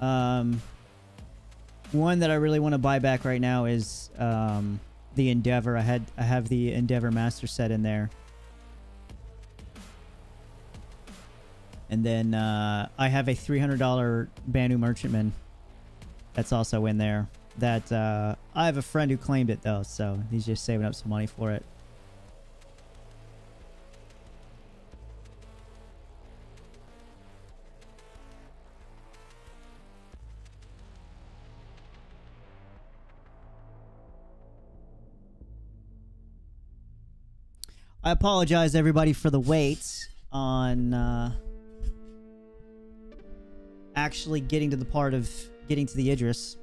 Um, one that I really want to buy back right now is um, the Endeavor. I had I have the Endeavor Master set in there. And then uh, I have a $300 Banu Merchantman that's also in there. That uh, I have a friend who claimed it though, so he's just saving up some money for it. I apologize everybody for the wait on uh, actually getting to the part of getting to the Idris.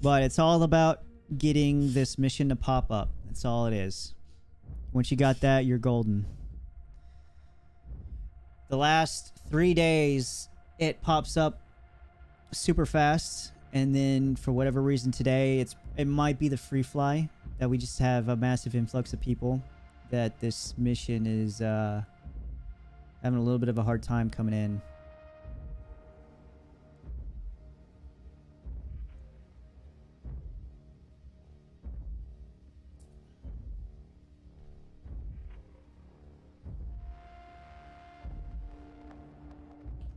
But it's all about getting this mission to pop up. That's all it is. Once you got that, you're golden. The last three days, it pops up super fast. And then for whatever reason today, it's it might be the free fly that we just have a massive influx of people that this mission is uh, having a little bit of a hard time coming in.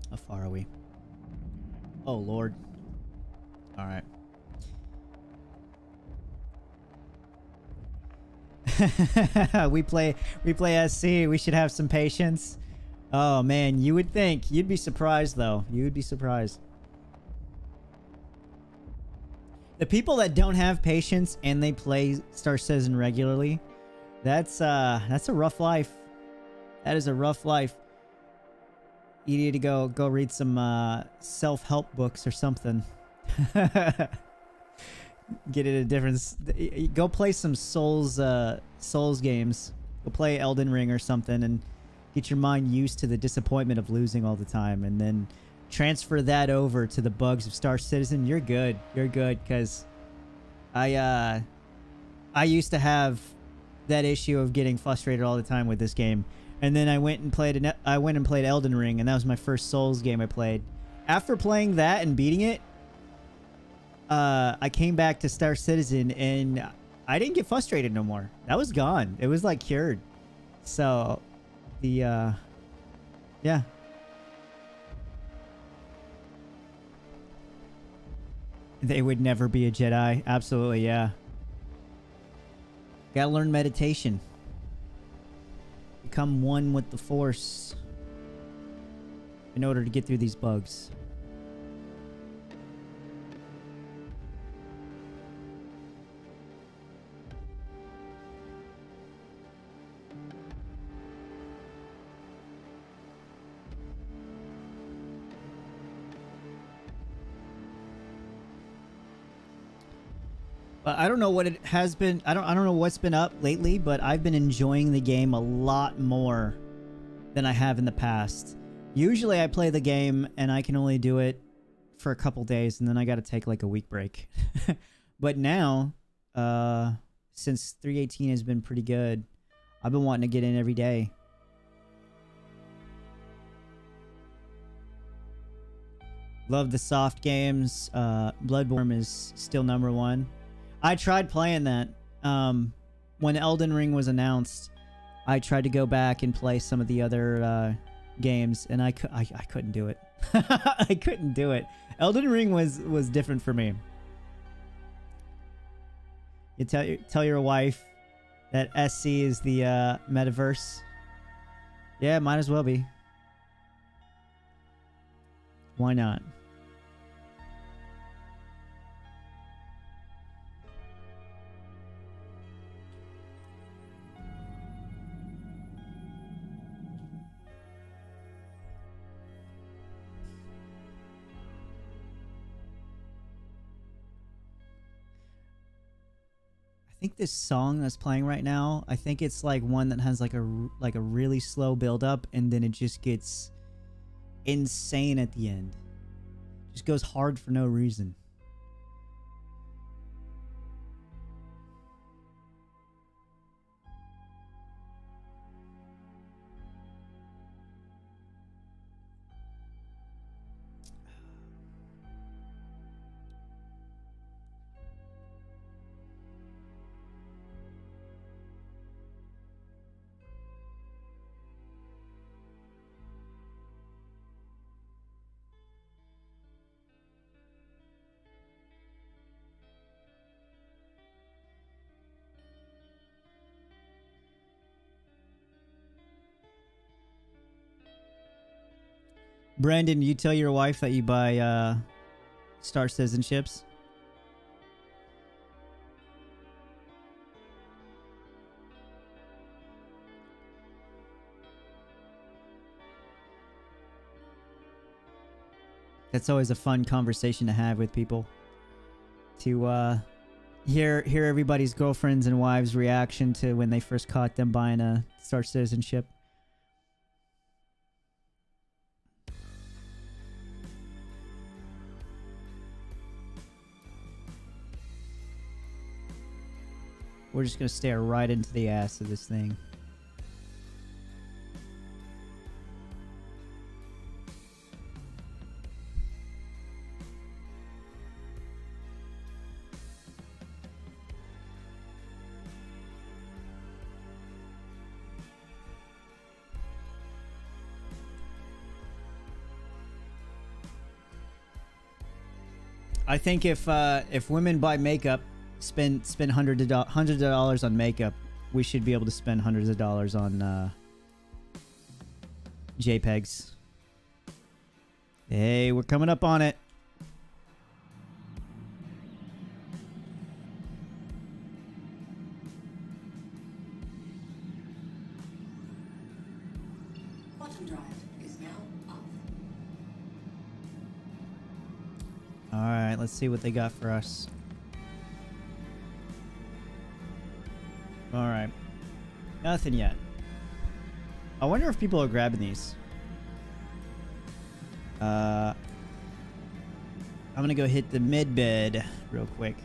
How far are we? Oh, Lord. All right. (laughs) we play we play SC. We should have some patience. Oh man, you would think. You'd be surprised though. You would be surprised. The people that don't have patience and they play Star Citizen regularly, that's uh that's a rough life. That is a rough life. You need to go go read some uh self-help books or something. (laughs) get it a different s- go play some souls uh souls games. Go play elden ring or something and get your mind used to the disappointment of losing all the time and then transfer that over to the bugs of star citizen. You're good. You're good because i uh i used to have that issue of getting frustrated all the time with this game. And then i went and played an, i went and played elden ring and that was my first souls game i played. After playing that and beating it uh, I came back to Star Citizen and I didn't get frustrated no more. That was gone. It was like cured. So, the uh, yeah. They would never be a Jedi. Absolutely, yeah. Gotta learn meditation. Become one with the Force in order to get through these bugs. But I don't know what it has been. I don't. I don't know what's been up lately, but I've been enjoying the game a lot more than I have in the past. Usually I play the game and I can only do it for a couple days and then I got to take like a week break. (laughs) but now, uh, since 318 has been pretty good, I've been wanting to get in every day. Love the soft games. Uh, Bloodborne is still number one. I tried playing that. Um, when Elden Ring was announced, I tried to go back and play some of the other uh, games, and I, I, I couldn't do it. (laughs) I couldn't do it. Elden Ring was was different for me. You tell your tell your wife that SC is the uh, metaverse. Yeah, might as well be. Why not? Think this song that's playing right now, I think it's like one that has like a like a really slow build up and then it just gets insane at the end. Just goes hard for no reason. Brandon, you tell your wife that you buy uh, Star Citizenships. That's always a fun conversation to have with people. To uh, hear hear everybody's girlfriends and wives' reaction to when they first caught them buying a Star Citizenship. We're just gonna stare right into the ass of this thing. I think if uh, if women buy makeup, spend spend hundreds of hundreds of dollars on makeup, we should be able to spend hundreds of dollars on uh, JPEGs. Hey, we're coming up on it. Quantum drive is now off. All right, let's see what they got for us. All right, nothing yet. I wonder if people are grabbing these. Uh, I'm gonna go hit the med bed real quick.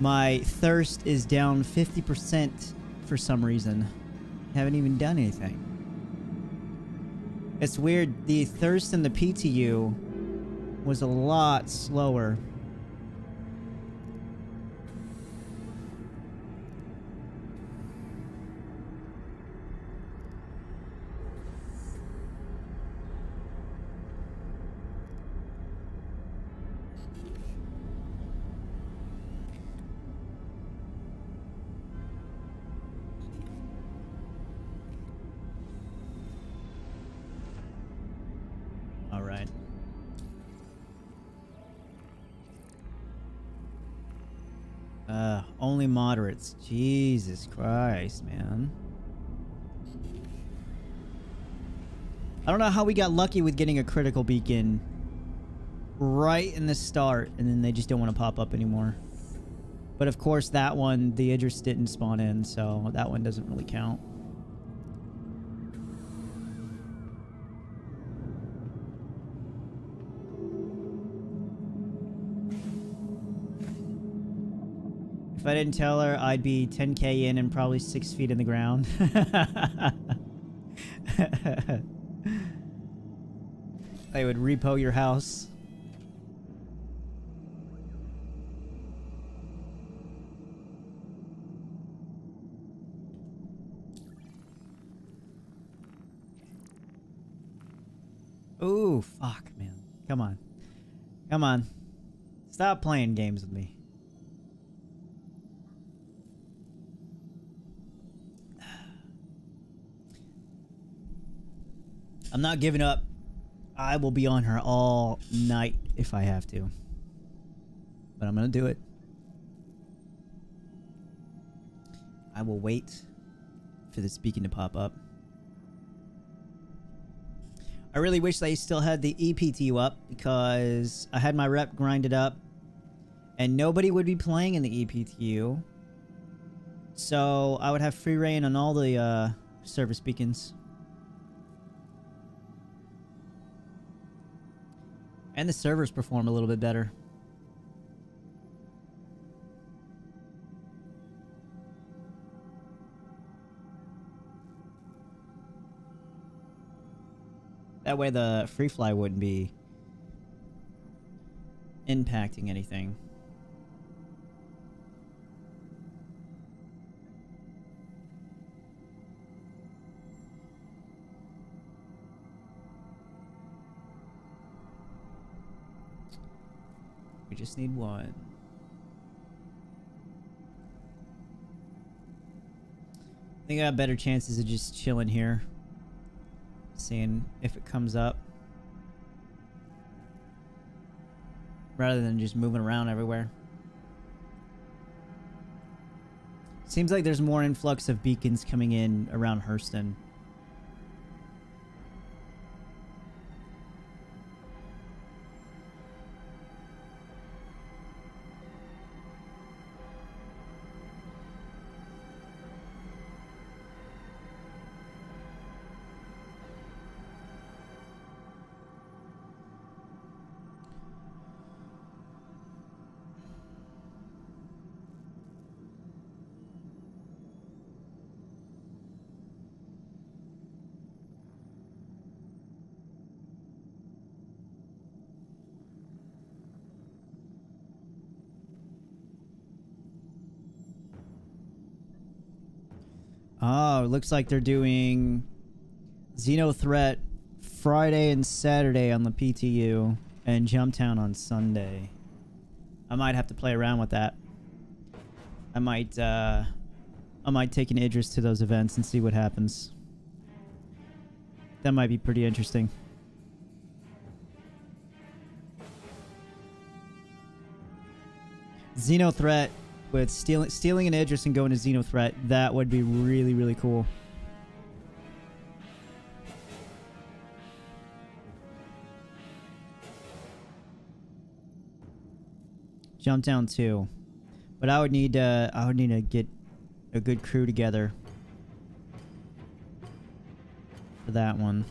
My thirst is down 50% for some reason. Haven't even done anything. It's weird. The thirst and the PTU was a lot slower. Moderates. Jesus Christ, man. I don't know how we got lucky with getting a critical beacon right in the start, and then they just don't want to pop up anymore. But of course, that one, the Idris didn't spawn in, so that one doesn't really count. I didn't tell her, I'd be 10k in and probably 6 feet in the ground. (laughs) they would repo your house. Ooh, fuck, man. Come on. Come on. Stop playing games with me. I'm not giving up. I will be on her all night if I have to. But I'm going to do it. I will wait for the speaking to pop up. I really wish they still had the EPTU up because I had my rep grinded up and nobody would be playing in the EPTU. So I would have free reign on all the uh, service beacons. And the servers perform a little bit better. That way the free fly wouldn't be impacting anything. Just need one. I think I have better chances of just chilling here. Seeing if it comes up. Rather than just moving around everywhere. Seems like there's more influx of beacons coming in around Hurston. Looks like they're doing Xeno Threat Friday and Saturday on the PTU and Jumptown on Sunday. I might have to play around with that. I might uh I might take an Idris to those events and see what happens. That might be pretty interesting. Xeno Threat with stealing stealing an Idris and going to Xeno Threat, that would be really, really cool. Jumptown too. But I would need uh I would need to get a good crew together for that one.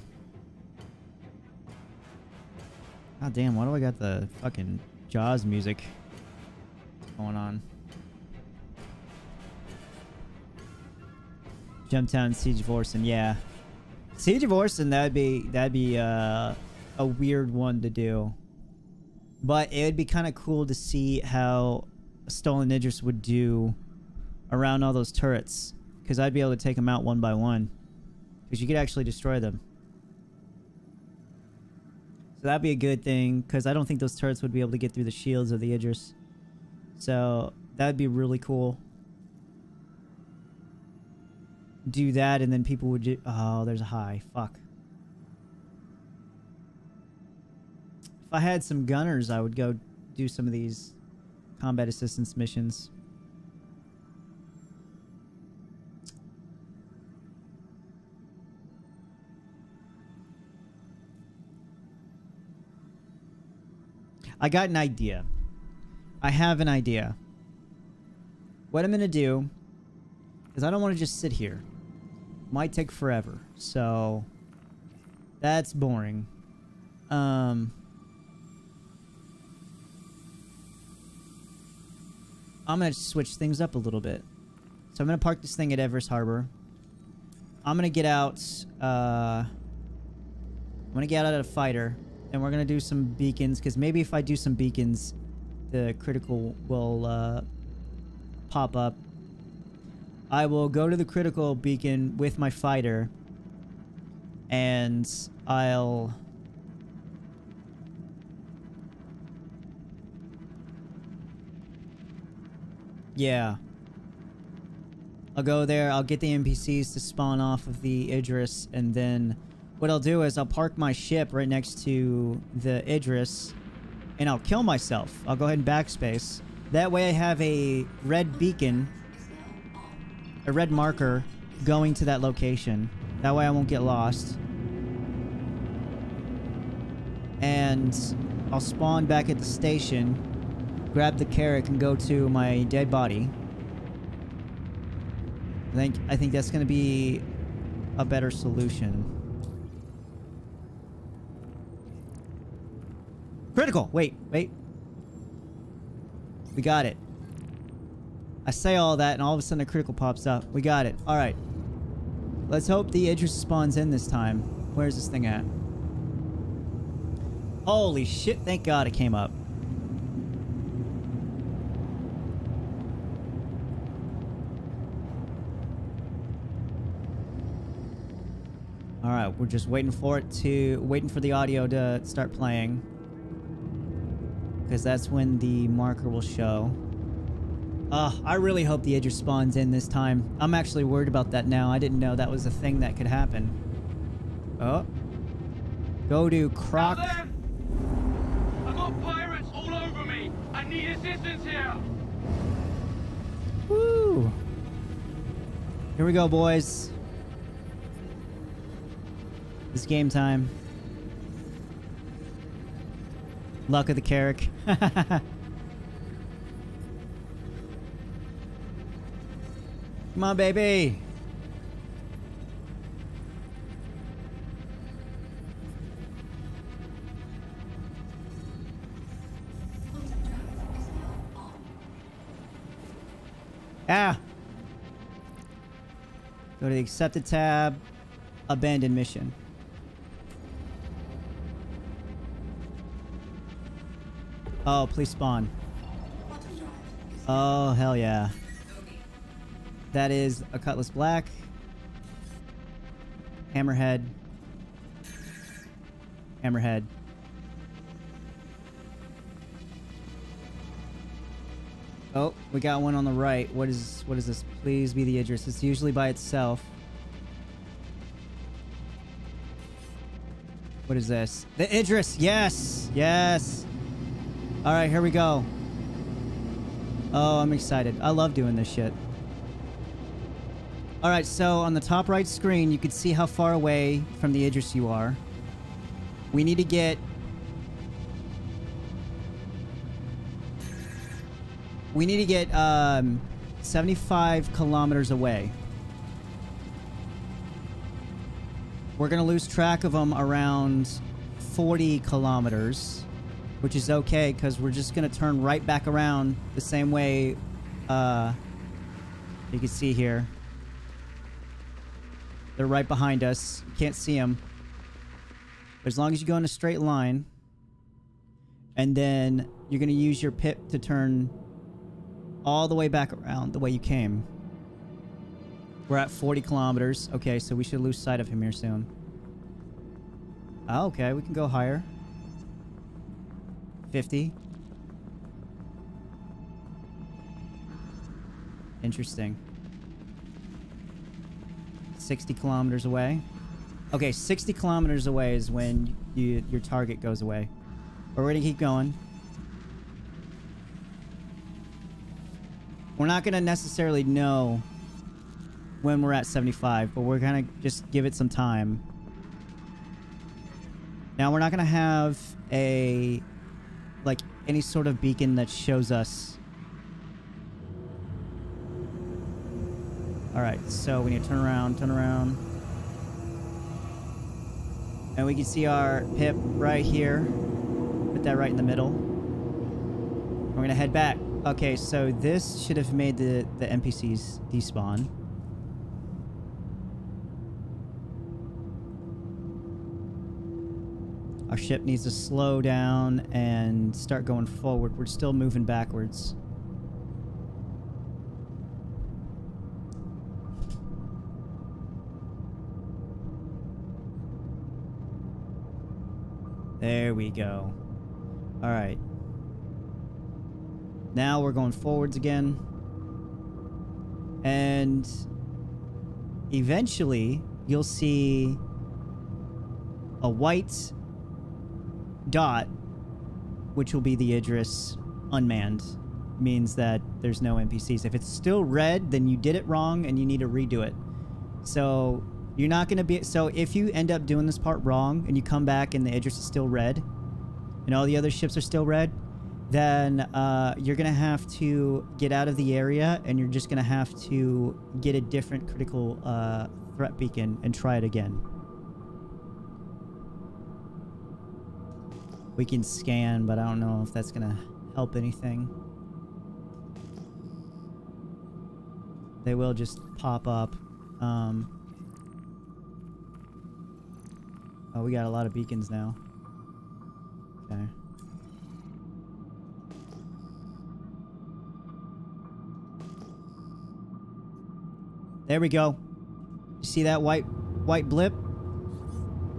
God damn, why do I got the fucking Jaws music going on? Jumptown Siege of Orison, yeah. Siege of Orison, that'd be that'd be uh, a weird one to do. But it would be kind of cool to see how Stolen Idris would do around all those turrets. Because I'd be able to take them out one by one. Because you could actually destroy them. So that'd be a good thing. Because I don't think those turrets would be able to get through the shields of the Idris. So that'd be really cool do that and then people would ju- oh there's a high. Fuck. If i had some gunners i would go do some of these combat assistance missions. I got an idea. I have an idea. What i'm gonna do is i don't want to just sit here might take forever. So that's boring. Um I'm gonna switch things up a little bit. So I'm gonna park this thing at Everus Harbor. I'm gonna get out. Uh, I'm gonna get out of a fighter, and we're gonna do some beacons. Because maybe if I do some beacons, the critical will uh, pop up. I will go to the critical beacon with my fighter, and I'll. Yeah. I'll go there, I'll get the NPCs to spawn off of the Idris, and then what I'll do is I'll park my ship right next to the Idris, and I'll kill myself. I'll go ahead and backspace. That way I have a red beacon, a red marker, going to that location. That way I won't get lost. And I'll spawn back at the station, grab the Carrack, and go to my dead body. I think I think that's gonna be a better solution. Critical! Wait, wait. We got it. I say all that and all of a sudden a critical pops up. We got it. Alright. Let's hope the Idris spawns in this time. Where's this thing at? Holy shit, thank god it came up. Alright, we're just waiting for it to... Waiting for the audio to start playing. Because that's when the marker will show. Uh, I really hope the Idris spawns in this time. I'm actually worried about that now. I didn't know that was a thing that could happen. Oh. Go to Croc... I got pirates all over me! I need assistance here! Woo! Here we go, boys. It's game time. Luck of the Carrack. (laughs) Come on, baby. Ah! Go to the accepted tab. Abandon mission. Oh, please spawn. Oh, hell yeah. That is a Cutlass Black. Hammerhead. Hammerhead. Oh, we got one on the right. What is what is this? Please be the Idris. It's usually by itself. What is this? The Idris. Yes. Yes. All right, here we go. Oh, I'm excited. I love doing this shit. All right, so on the top right screen, you can see how far away from the Idris you are. We need to get... We need to get um, 75 kilometers away. We're going to lose track of them around 40 kilometers, which is okay because we're just going to turn right back around the same way uh, you can see here. They're right behind us. You can't see them. But as long as you go in a straight line, and then you're going to use your pip to turn all the way back around the way you came. We're at 40 kilometers. Okay, so we should lose sight of him here soon. Oh, okay, we can go higher. 50. Interesting. 60 kilometers away. Okay, 60 kilometers away is when you, your target goes away. But we're gonna keep going. We're not gonna necessarily know when we're at 75, but we're gonna just give it some time. Now we're not gonna have a like any sort of beacon that shows us. All right, so we need to turn around, turn around. And we can see our pip right here. Put that right in the middle. We're gonna head back. Okay, so this should have made the, the NPCs despawn. Our ship needs to slow down and start going forward. We're still moving backwards. There we go. All right. Now we're going forwards again. And eventually you'll see a white dot, which will be the Idris unmanned. Means that there's no NPCs. If it's still red, then you did it wrong and you need to redo it. So you're not going to be... So if you end up doing this part wrong and you come back and the Idris is still red and all the other ships are still red, then uh, you're going to have to get out of the area and you're just going to have to get a different critical uh, threat beacon and try it again. We can scan, but I don't know if that's going to help anything. They will just pop up. Um, oh, we got a lot of beacons now. Okay. There we go. You see that white white blip?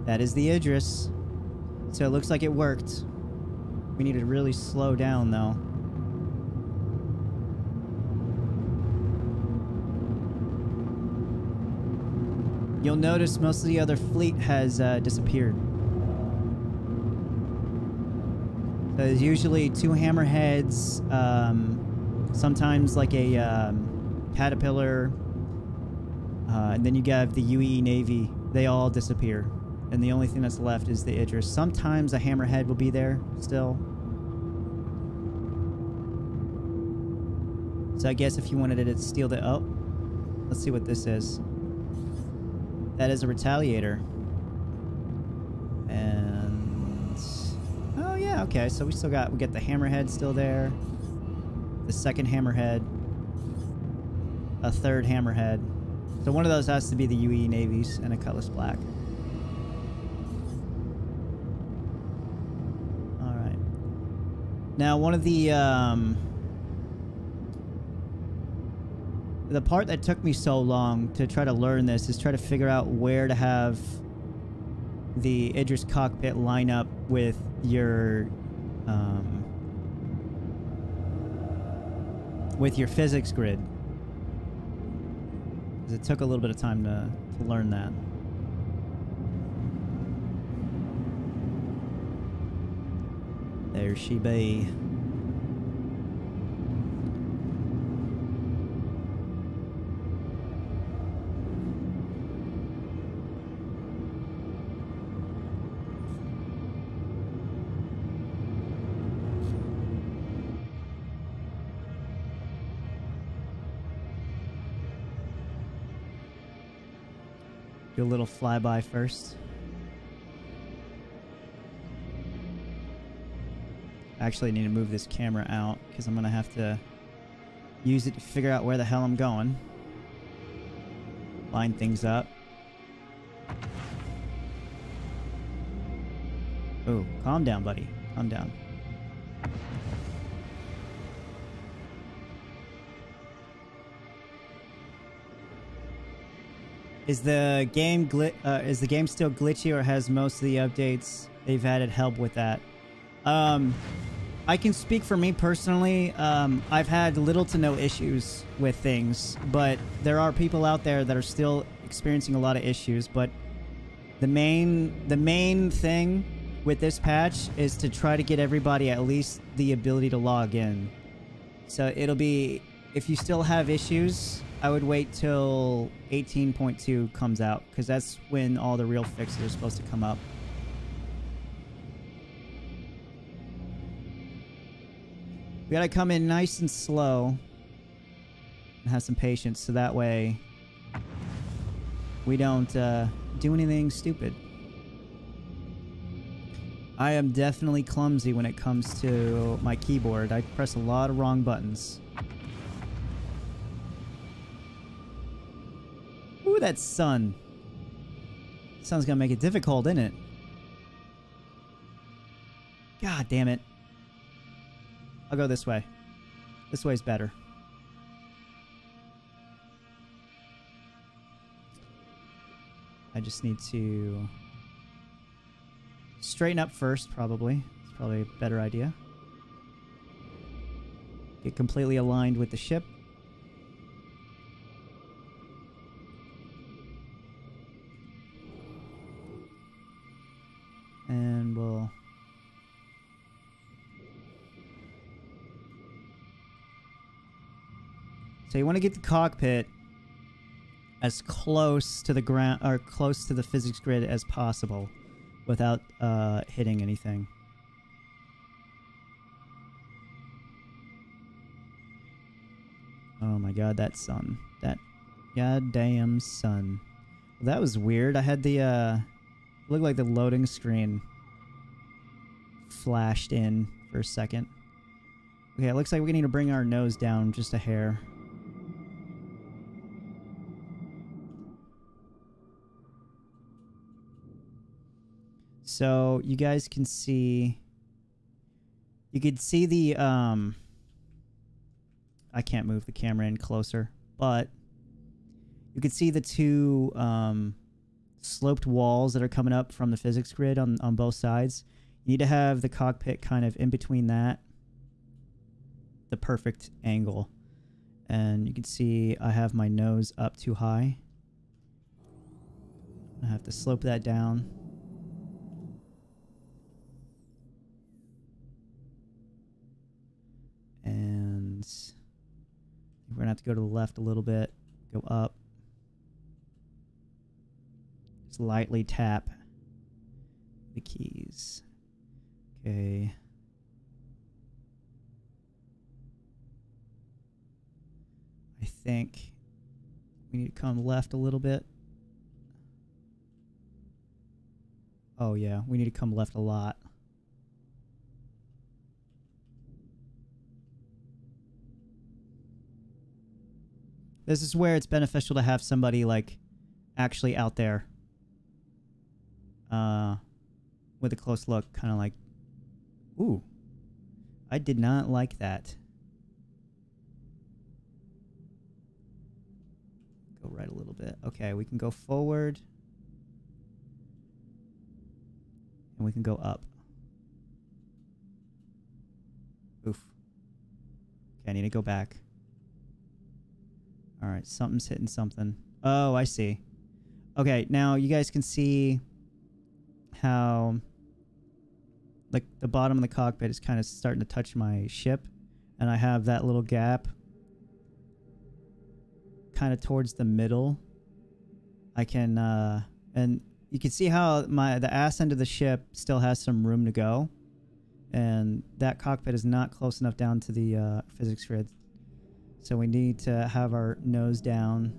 That is the Idris. So it looks like it worked. We need to really slow down though. You'll notice most of the other fleet has uh, disappeared. There's usually two hammerheads, um, sometimes like a um, caterpillar, uh, and then you have the UE Navy. They all disappear. And the only thing that's left is the Idris. Sometimes a hammerhead will be there still. So I guess if you wanted to steal the... Oh. Let's see what this is. That is a retaliator. And... Oh yeah, okay. So we still got... We get the hammerhead still there. The second hammerhead. A third hammerhead. So one of those has to be the UE Navies and a Cutlass Black. Alright. Now one of the, um... The part that took me so long to try to learn this is try to figure out where to have the Idris cockpit line up with your, um... With your physics grid. it took a little bit of time to, to learn that. There she be. Do a little flyby first. Actually, I need to move this camera out because I'm going to have to use it to figure out where the hell I'm going. Line things up. Oh, calm down, buddy. Calm down. Is the game gli- uh, is the game still glitchy or has most of the updates they've added help with that? Um, I can speak for me personally. Um, I've had little to no issues with things, but there are people out there that are still experiencing a lot of issues. But the main the main thing with this patch is to try to get everybody at least the ability to log in. So it'll be if you still have issues, I would wait till 18.2 comes out because that's when all the real fixes are supposed to come up. We gotta come in nice and slow and have some patience so that way we don't uh, do anything stupid. I am definitely clumsy when it comes to my keyboard. I press a lot of wrong buttons. Ooh, that sun. Sun's gonna make it difficult, isn't it? God damn it. I'll go this way. This way's better. I just need to straighten up first, probably. It's probably a better idea. Get completely aligned with the ship. And we'll... So you want to get the cockpit as close to the ground or close to the physics grid as possible without uh, hitting anything. Oh my god, that sun. That goddamn sun. Well, that was weird. I had the, uh, looked like the loading screen flashed in for a second. Okay, it looks like we need to bring our nose down just a hair. So you guys can see you could see the um I can't move the camera in closer, but you could see the two um sloped walls that are coming up from the physics grid on, on both sides. You need to have the cockpit kind of in between that. The perfect angle. And you can see I have my nose up too high. I have to slope that down. And we're gonna have to go to the left a little bit, go up. Just lightly tap the keys. Okay. I think we need to come left a little bit. Oh yeah, we need to come left a lot. This is where it's beneficial to have somebody like actually out there uh with a close look kind of like ooh I did not like that. Go right a little bit. Okay we can go forward. And we can go up. Oof. Okay I need to go back. All right, something's hitting something. Oh, I see. Okay, now you guys can see how like the bottom of the cockpit is kind of starting to touch my ship and I have that little gap kind of towards the middle. I can uh and you can see how my the ass end of the ship still has some room to go and that cockpit is not close enough down to the uh, physics grid so we need to have our nose down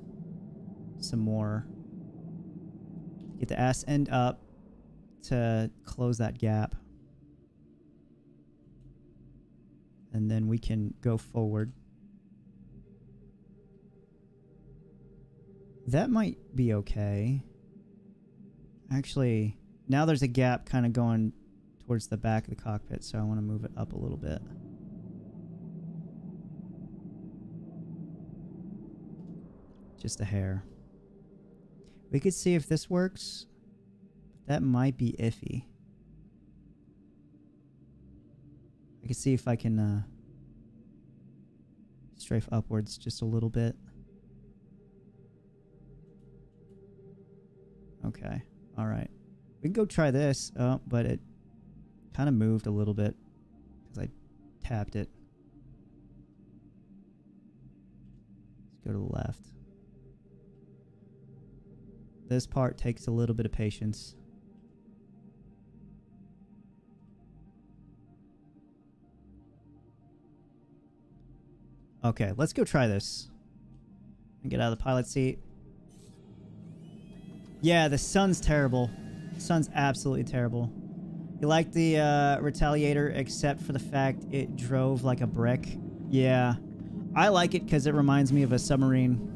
some more. Get the ass end up to close that gap. And then we can go forward. That might be okay. Actually, now there's a gap kind of going towards the back of the cockpit, so I want to move it up a little bit. Just a hair. We could see if this works. That might be iffy. I can see if I can uh, strafe upwards just a little bit. Okay. All right. We can go try this. Oh, but it kind of moved a little bit because I tapped it. Let's go to the left. This part takes a little bit of patience. Okay, let's go try this. And Get out of the pilot seat. Yeah, the sun's terrible. The sun's absolutely terrible. You like the uh, Retaliator except for the fact it drove like a brick? Yeah. I like it because it reminds me of a submarine.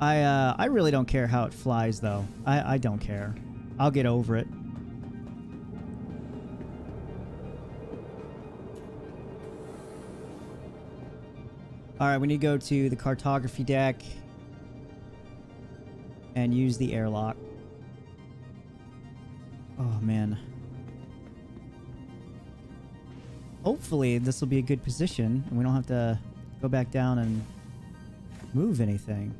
I uh, I really don't care how it flies though. I, I don't care. I'll get over it. Alright, we need to go to the cartography deck and use the airlock. Oh man. Hopefully this will be a good position and we don't have to go back down and move anything.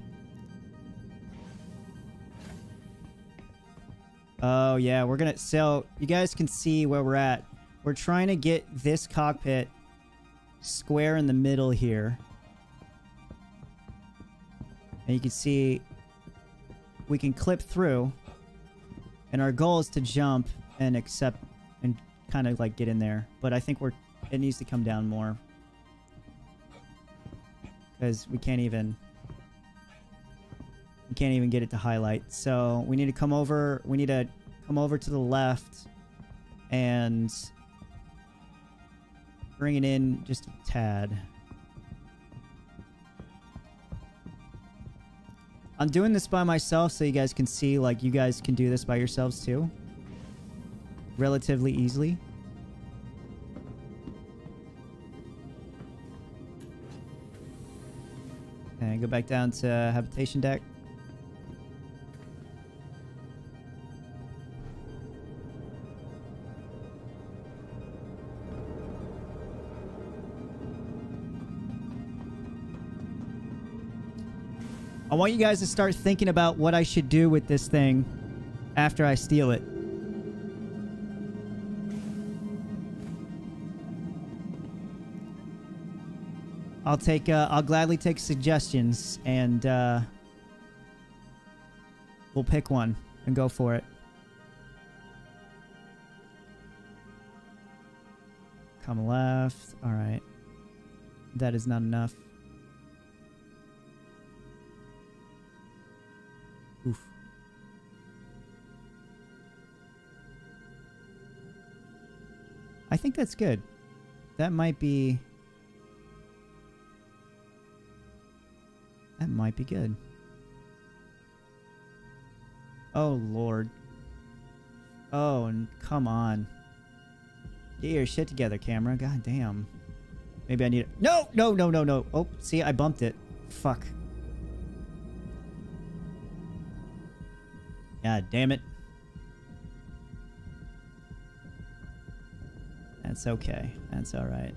Oh yeah, we're gonna so you guys can see where we're at. We're trying to get this cockpit square in the middle here. And you can see we can clip through. And our goal is to jump and accept and kind of like get in there. But I think we're it needs to come down more. Because we can't even we can't even get it to highlight. So we need to come over we need to come over to the left and bring it in just a tad. I'm doing this by myself so you guys can see like you guys can do this by yourselves too. Relatively easily. And go back down to habitation deck. I want you guys to start thinking about what I should do with this thing after I steal it. I'll take, uh, I'll gladly take suggestions and, uh, we'll pick one and go for it. Come left. All right. That is not enough. I think that's good. That might be... That might be good. Oh, Lord. Oh, and come on. Get your shit together, camera. God damn. Maybe I need it. No, no, no, no, no. Oh, see, I bumped it. Fuck. God damn it. That's okay. That's alright.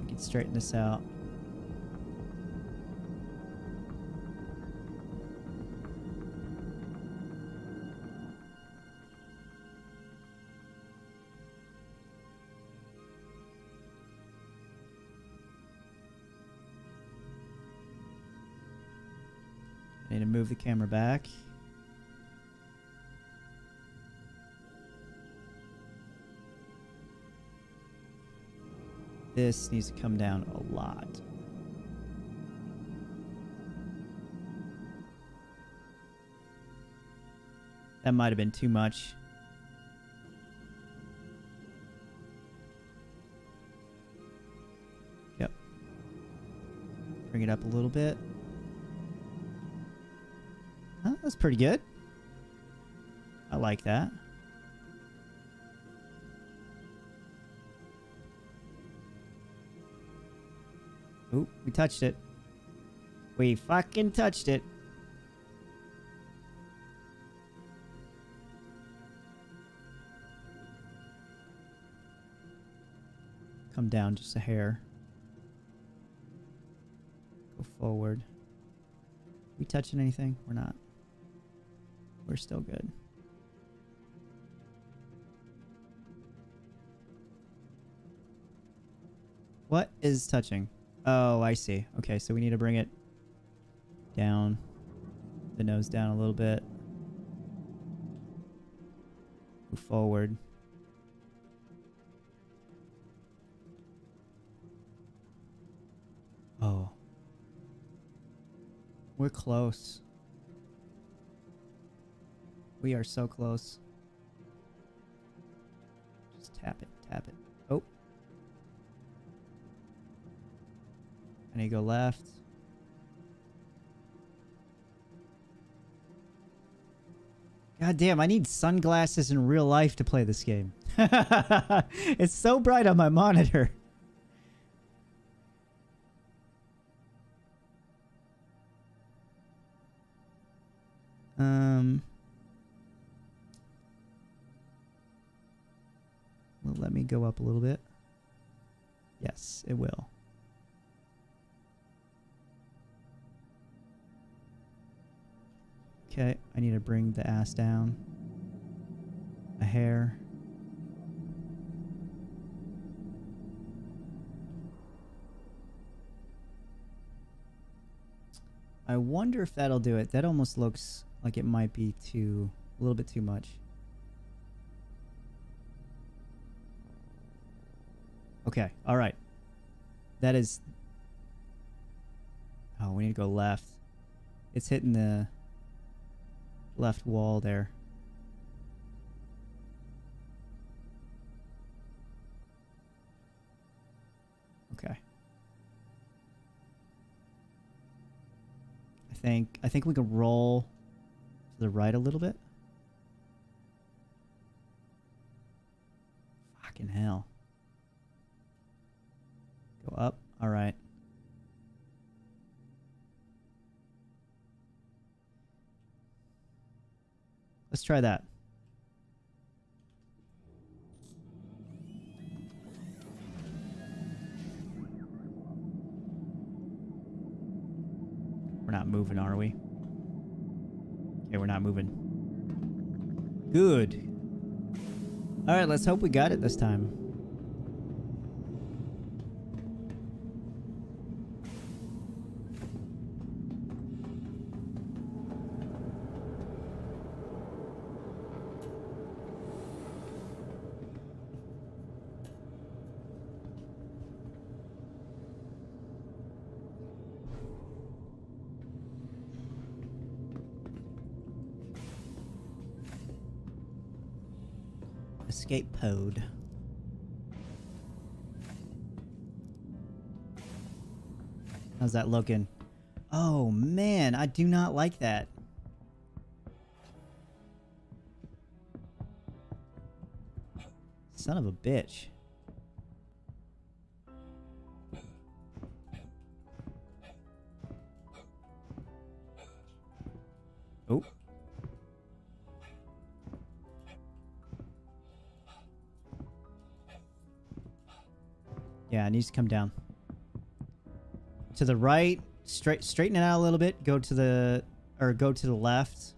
We can straighten this out. I Need to move the camera back. This needs to come down a lot. That might have been too much. Yep. Bring it up a little bit. Huh, that's pretty good. I like that. Oop, we touched it. We fucking touched it. Come down just a hair. Go forward. We touching anything? We're not. We're still good. What is touching? Oh, I see. Okay, so we need to bring it down. The nose down a little bit. Move forward. Oh. We're close. We are so close. Just tap it, tap it. I go left. God damn, I need sunglasses in real life to play this game. (laughs) it's so bright on my monitor. Um, will let me go up a little bit? Yes, it will. Okay, I need to bring the ass down. A hair. I wonder if that'll do it. That almost looks like it might be too a little bit too much. Okay, all right. That is Oh, we need to go left. It's hitting the left wall there. Okay. I think I think we can roll to the right a little bit. Fucking hell. Go up. All right. Let's try that. We're not moving, are we? Okay, we're not moving. Good. Alright, let's hope we got it this time. How's that looking? Oh man, I do not like that. Son of a bitch. Needs to come down. To the right, straight straighten it out a little bit. Go to the or go to the left.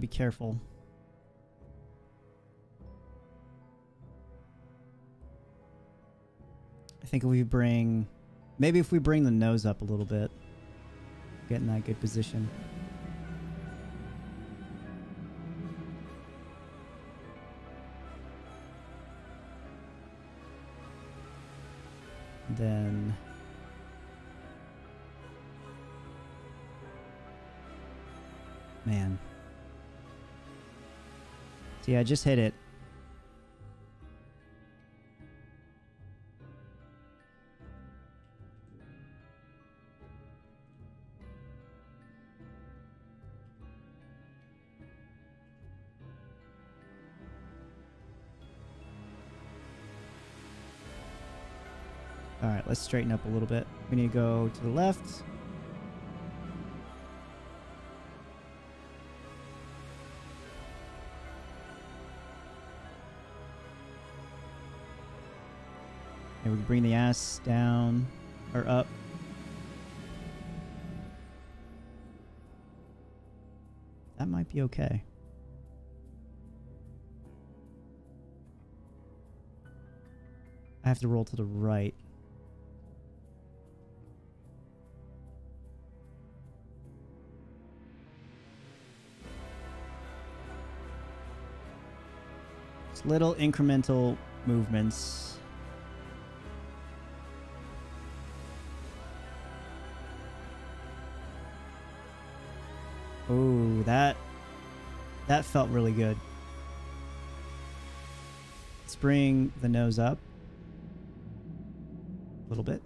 Be careful. I think if we bring maybe if we bring the nose up a little bit, get in that good position. I just hit it. All right, let's straighten up a little bit. We need to go to the left. Bring the ass down or up. That might be okay. I have to roll to the right. Little incremental movements. Felt really good. Let's bring the nose up a little bit.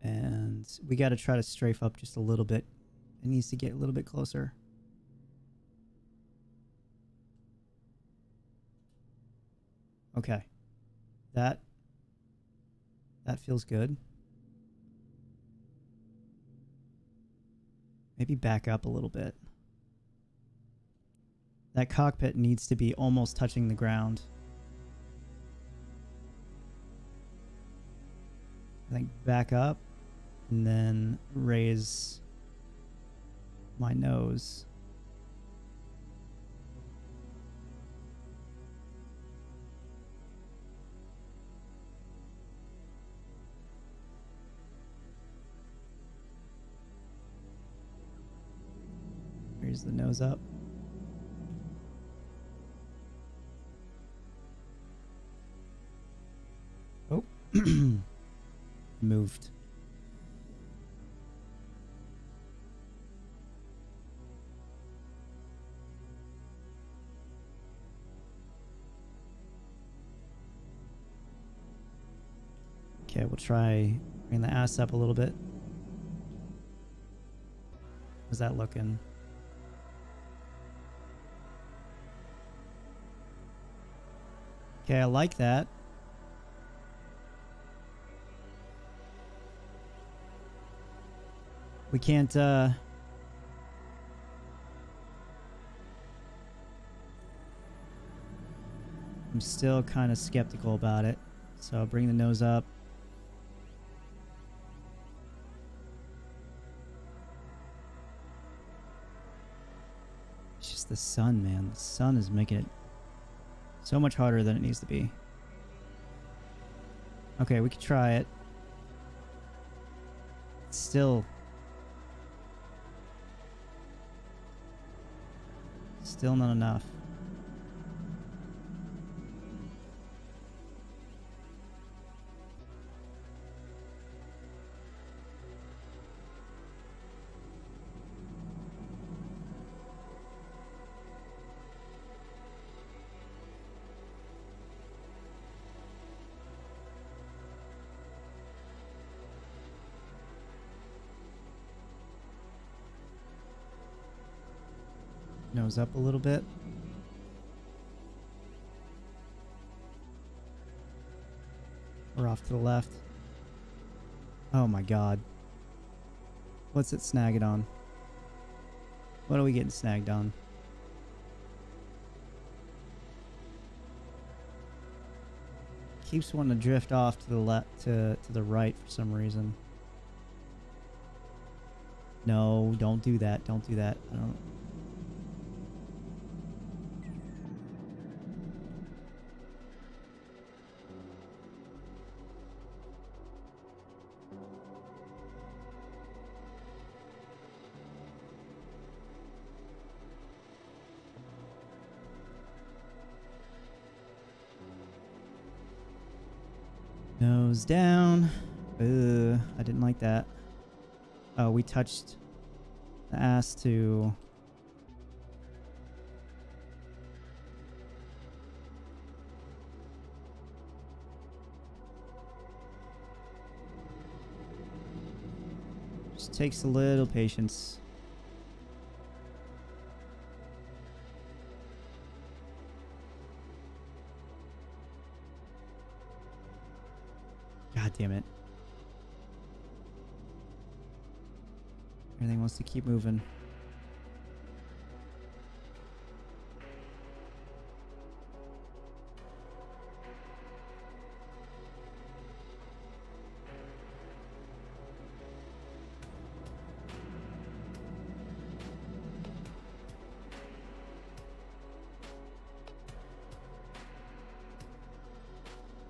And we got to try to strafe up just a little bit. It needs to get a little bit closer. Okay. That that feels good. Maybe back up a little bit. That cockpit needs to be almost touching the ground. I think back up and then raise my nose. Raise the nose up. Oh, (clears throat) moved. Okay, we'll try bring the ass up a little bit. How's that looking? Okay, I like that. We can't, uh... I'm still kind of skeptical about it. So bring the nose up. It's just the sun, man. The sun is making it so much harder than it needs to be. Okay, we could try it. Still. Still not enough. Up a little bit. We're off to the left. Oh my god. What's it snagged on? What are we getting snagged on? Keeps wanting to drift off to the left to to the right for some reason. No, don't do that. Don't do that. I don't that. Oh, we touched the ass to... Just takes a little patience. Wants to keep moving.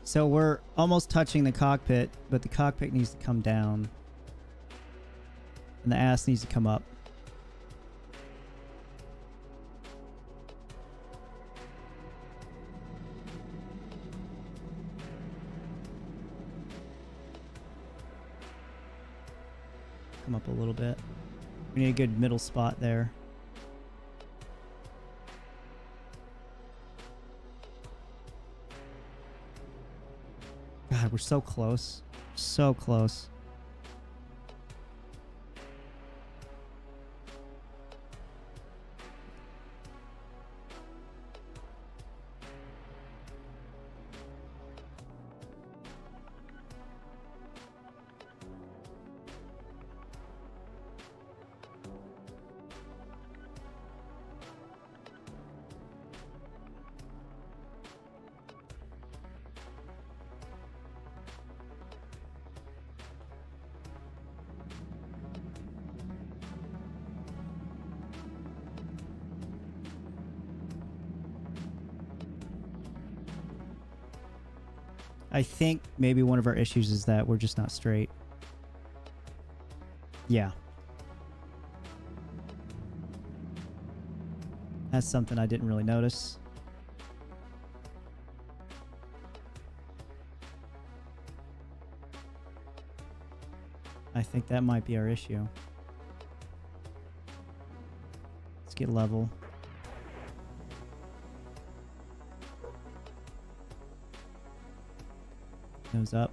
So we're almost touching the cockpit, but the cockpit needs to come down. And the ass needs to come up. Come up a little bit. We need a good middle spot there. God, we're so close. So close. I think maybe one of our issues is that we're just not straight. Yeah. That's something I didn't really notice. I think that might be our issue. Let's get level. Nose up.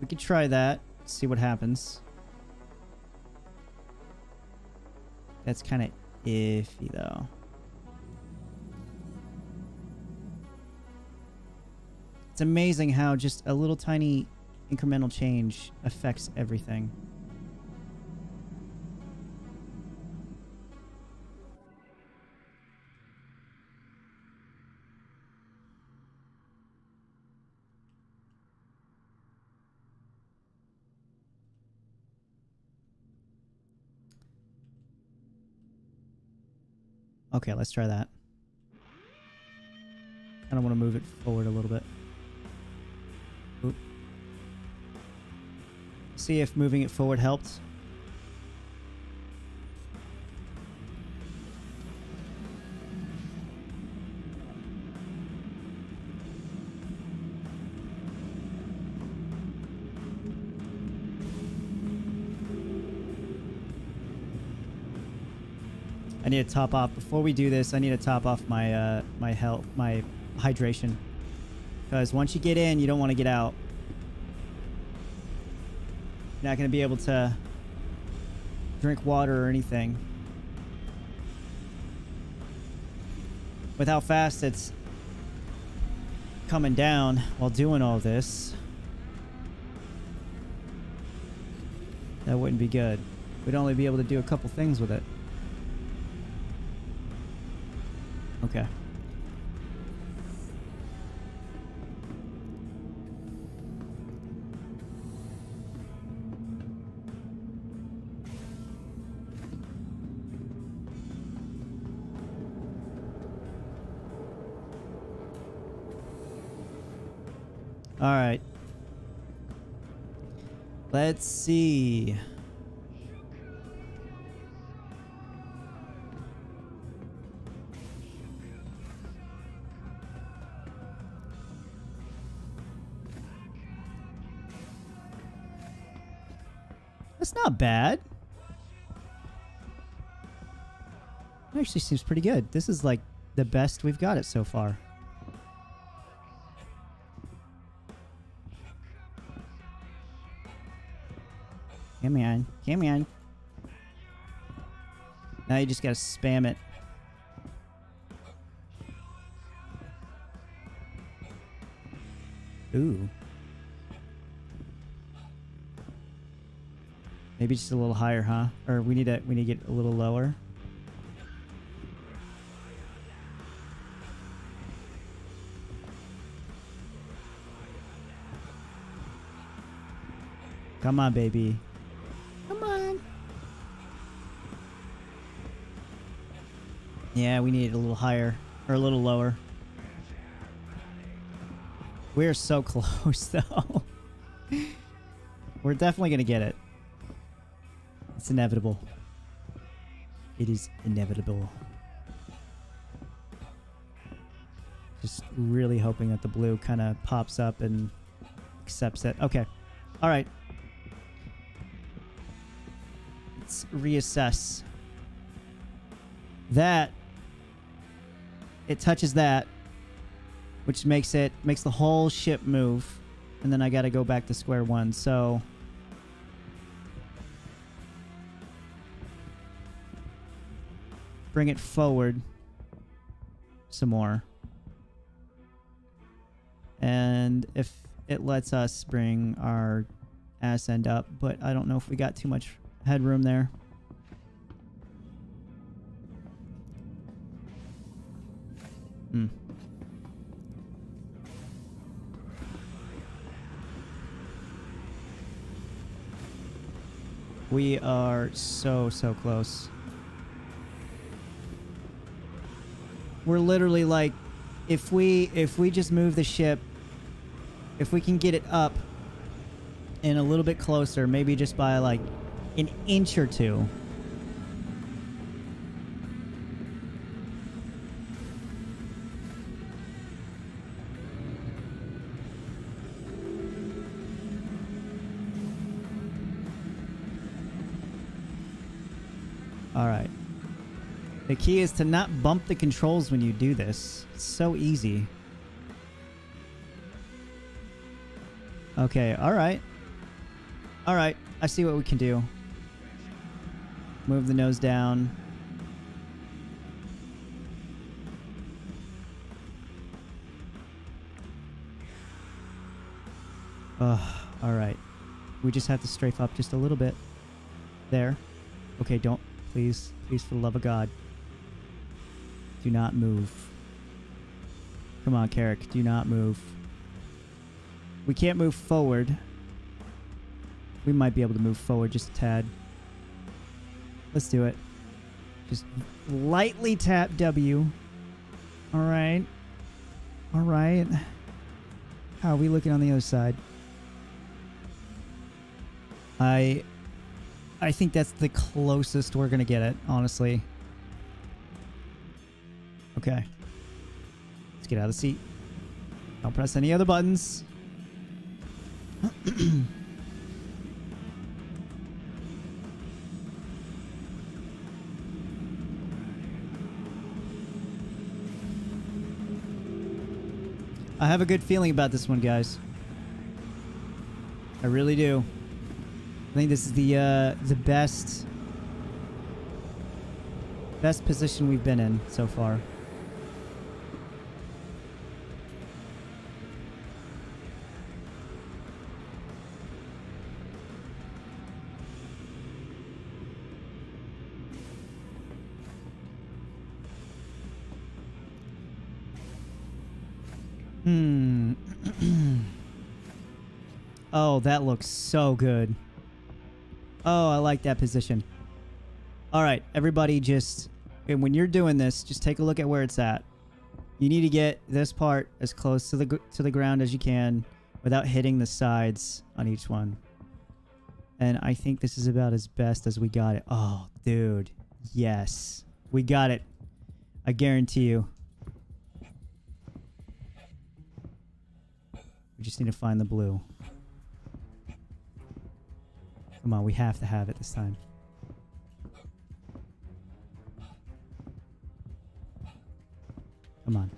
We could try that, see what happens. That's kind of iffy, though. It's amazing how just a little tiny incremental change affects everything. Let's try that. I don't want to move it forward a little bit. Oop. See if moving it forward helped. I need to top off before we do this. I need to top off my uh, my health, my hydration, because once you get in, you don't want to get out. You're not going to be able to drink water or anything. With how fast it's coming down while doing all this, that wouldn't be good. We'd only be able to do a couple things with it. Okay. All right. Let's see. Bad. Actually seems pretty good. This is like the best we've got it so far. Come on. Come on. Now you just gotta spam it. Ooh. Maybe just a little higher, huh? Or we need to we need to get a little lower. Come on, baby. Come on. Yeah, we need it a little higher or a little lower. We're so (laughs) close, though. We're definitely going to get it. It's inevitable. It is inevitable. Just really hoping that the blue kind of pops up and accepts it. Okay. All right. Let's reassess. That it touches that, which makes it makes the whole ship move, and then I got to go back to square one. So bring it forward some more. And if it lets us bring our ass end up, but I don't know if we got too much headroom there. Hmm. We are so, so close. We're literally like, if we, if we just move the ship, if we can get it up and a little bit closer, maybe just by like an inch or two. The key is to not bump the controls when you do this. It's so easy. Okay, all right. All right, I see what we can do. Move the nose down. Ugh, all right. We just have to strafe up just a little bit. There. Okay, don't. Please, please, for the love of God. Do not move. Come on, Carrack. Do not move. We can't move forward. We might be able to move forward just a tad. Let's do it. Just lightly tap W. Alright. Alright. How are we looking on the other side? I I think that's the closest we're gonna get it, honestly. Okay. Let's get out of the seat. Don't press any other buttons. I have a good feeling about this one, guys. I really do. I think this is the uh, the best best position we've been in so far. Oh, that looks so good. Oh, I like that position. All right, everybody just and when you're doing this, just take a look at where it's at. You need to get this part as close to the to the ground as you can. without hitting the sides on each one. And I think this is about as best as we got it. Oh, dude. Yes. We got it. I guarantee you. We just need to find the blue. Come on, we have to have it this time. Come on.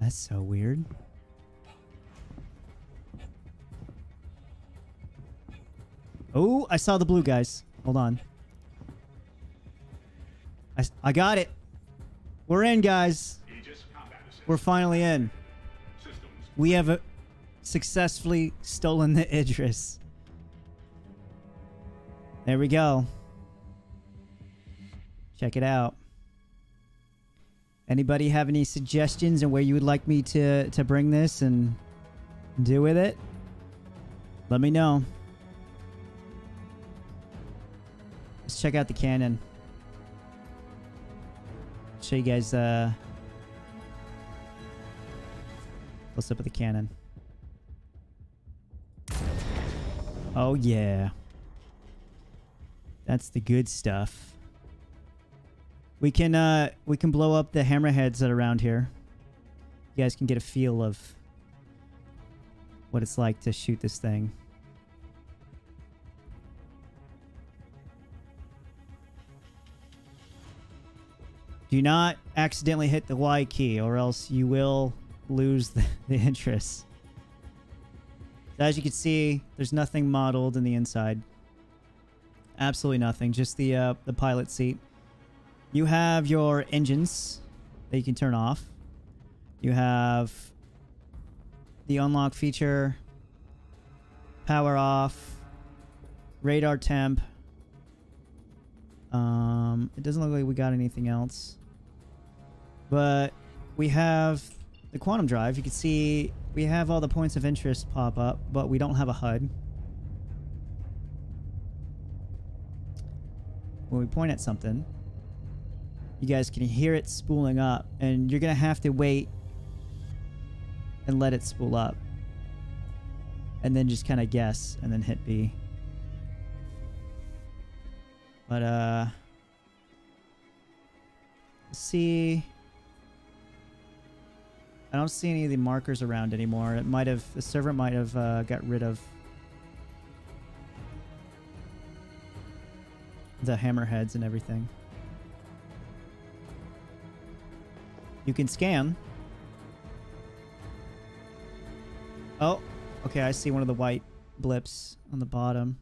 That's so weird. Oh, I saw the blue guys. Hold on. I, I got it. We're in, guys. Aegis combat assist. We're finally in. We have uh, successfully stolen the Idris. There we go. Check it out. Anybody have any suggestions on where you would like me to to bring this and do with it? Let me know. Let's check out the cannon. Show you guys uh close up of the cannon. Oh yeah. That's the good stuff. We can uh we can blow up the hammerheads that are around here. You guys can get a feel of what it's like to shoot this thing. Do not accidentally hit the Y key or else you will lose the, (laughs) the Idris. As you can see, there's nothing modeled in the inside. Absolutely nothing. Just the uh, the pilot seat. You have your engines that you can turn off. You have the unlock feature, power off, radar temp. Um, it doesn't look like we got anything else. But we have the quantum drive. You can see we have all the points of interest pop up, but we don't have a HUD. When we point at something, you guys can hear it spooling up, and you're gonna have to wait and let it spool up. And then just kind of guess, and then hit B. But, uh... let's see... I don't see any of the markers around anymore. It might have... The server might have uh, got rid of... the hammerheads and everything. You can scan. Oh, okay, I see one of the white blips on the bottom.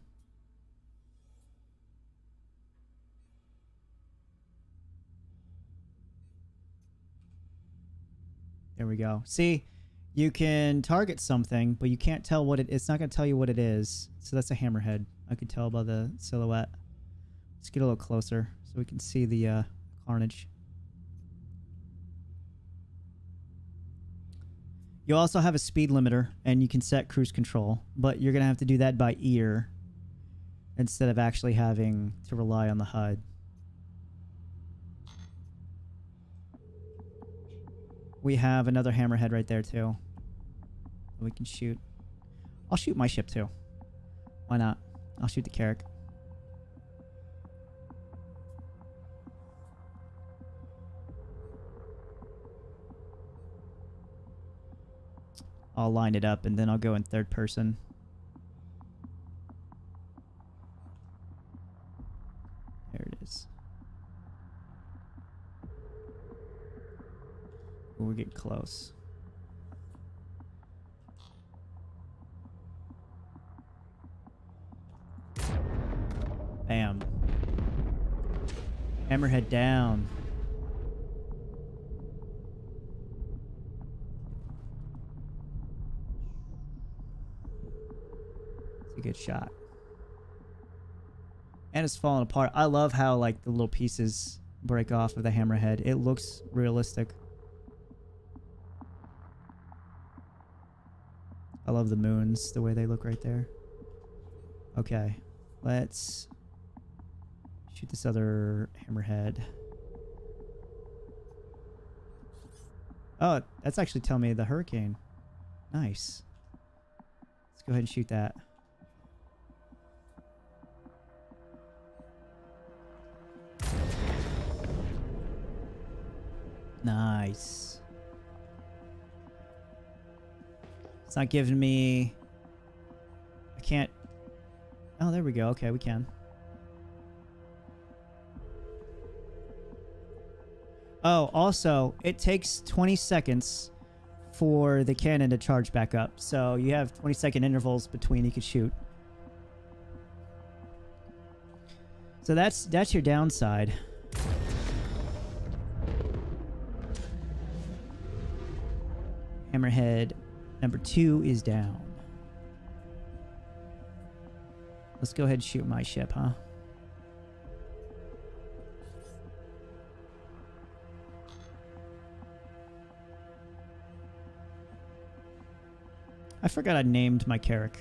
There we go. See, you can target something, but you can't tell what it it's not going to tell you what it is. So that's a hammerhead. I could tell by the silhouette. Let's get a little closer so we can see the uh, carnage. You also have a speed limiter and you can set cruise control, but you're going to have to do that by ear instead of actually having to rely on the HUD. We have another hammerhead right there too. We can shoot. I'll shoot my ship too. Why not? I'll shoot the Carrack. I'll line it up and then I'll go in third person. There it is. We're getting close. Bam. Hammerhead down. It's a good shot. And it's falling apart. I love how like the little pieces break off of the hammerhead. It looks realistic. I love the moons, the way they look right there. Okay, let's shoot this other hammerhead. Oh, that's actually telling me the hurricane. Nice. Let's go ahead and shoot that. Nice. It's not giving me... I can't... Oh, there we go. Okay, we can. Oh, also, it takes 20 seconds for the cannon to charge back up. So you have 20 second intervals between you could shoot. So that's that's your downside. Hammerhead number two is down. Let's go ahead and shoot my ship, huh? I forgot I named my Carrack.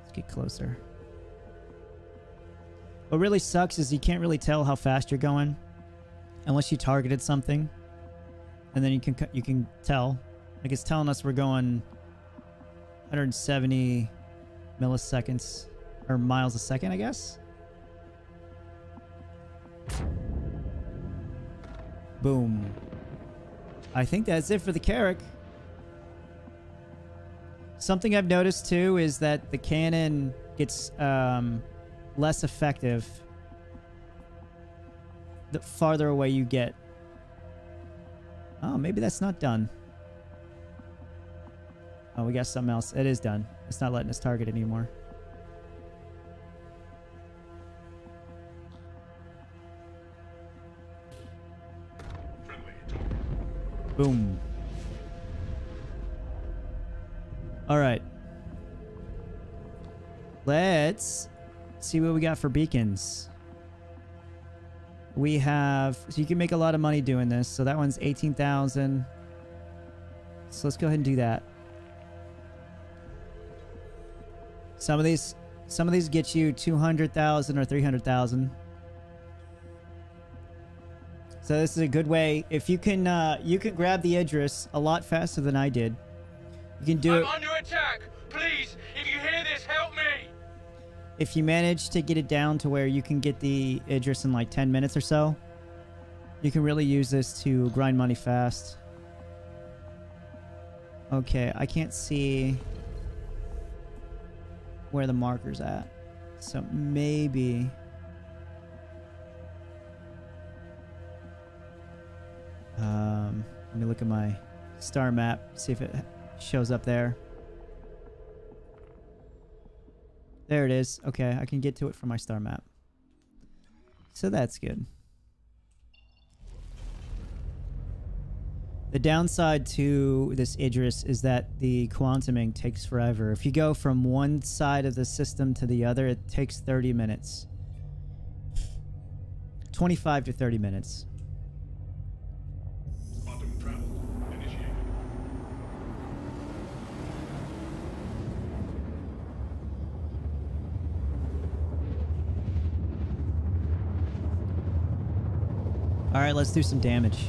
Let's get closer. What really sucks is you can't really tell how fast you're going unless you targeted something, and then you can you can tell. Like it's telling us we're going 170 milliseconds or miles a second, I guess. Boom. I think that's it for the Carrack. Something I've noticed too is that the cannon gets um, less effective the farther away you get. Oh, maybe that's not done. Oh, we got something else. It is done. It's not letting us target anymore. Boom. All right. Let's see what we got for beacons. We have, so you can make a lot of money doing this. So that one's 18,000. So let's go ahead and do that. Some of these, some of these get you 200,000 or 300,000. So this is a good way. If you can, uh, you can grab the Idris a lot faster than I did. You can do I'm it if you manage to get it down to where you can get the Idris in like 10 minutes or so. You can really use this to grind money fast. Okay, I can't see where the marker's at. So maybe... Um, let me look at my star map, see if it shows up there. There it is. Okay, I can get to it from my star map. So that's good. The downside to this Idris is that the quantuming takes forever. If you go from one side of the system to the other, it takes 30 minutes. 25 to 30 minutes. Quantum travel initiated. All right, let's do some damage.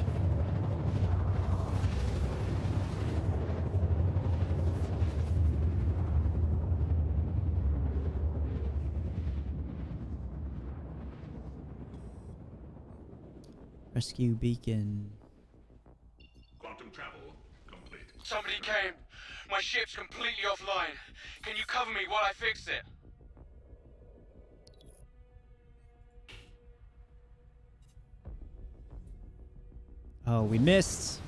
Rescue beacon. Quantum travel complete. Somebody came. My ship's completely offline. Can you cover me while I fix it? Oh, we missed.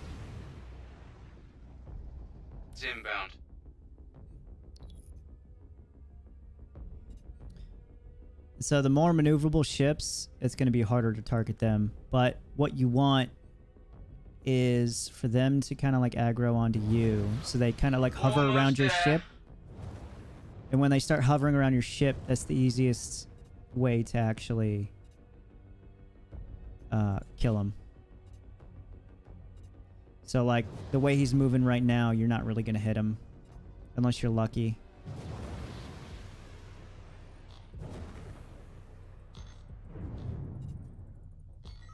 It's inbound. So the more maneuverable ships, it's going to be harder to target them. But what you want is for them to kind of like aggro onto you. So they kind of like hover Almost around your ship. And when they start hovering around your ship, that's the easiest way to actually uh, kill them. So like the way he's moving right now, you're not really going to hit him unless you're lucky.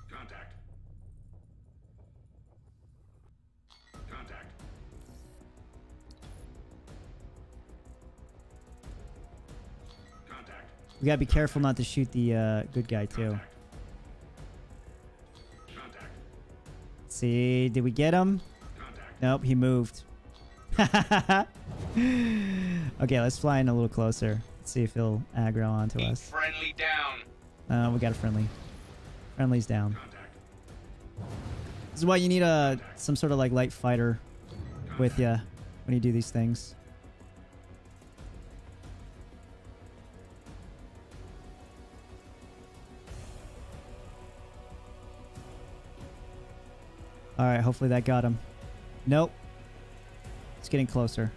Contact. Contact. Contact. We gotta be careful not to shoot the uh, good guy too. See, did we get him? Contact. Nope, he moved. (laughs) okay, let's fly in a little closer. Let's see if he'll aggro onto us. friendly down. Uh, we got a friendly. Friendly's down. Contact. This is why you need a some sort of like light fighter with you when you do these things. All right, hopefully that got him. Nope. It's getting closer.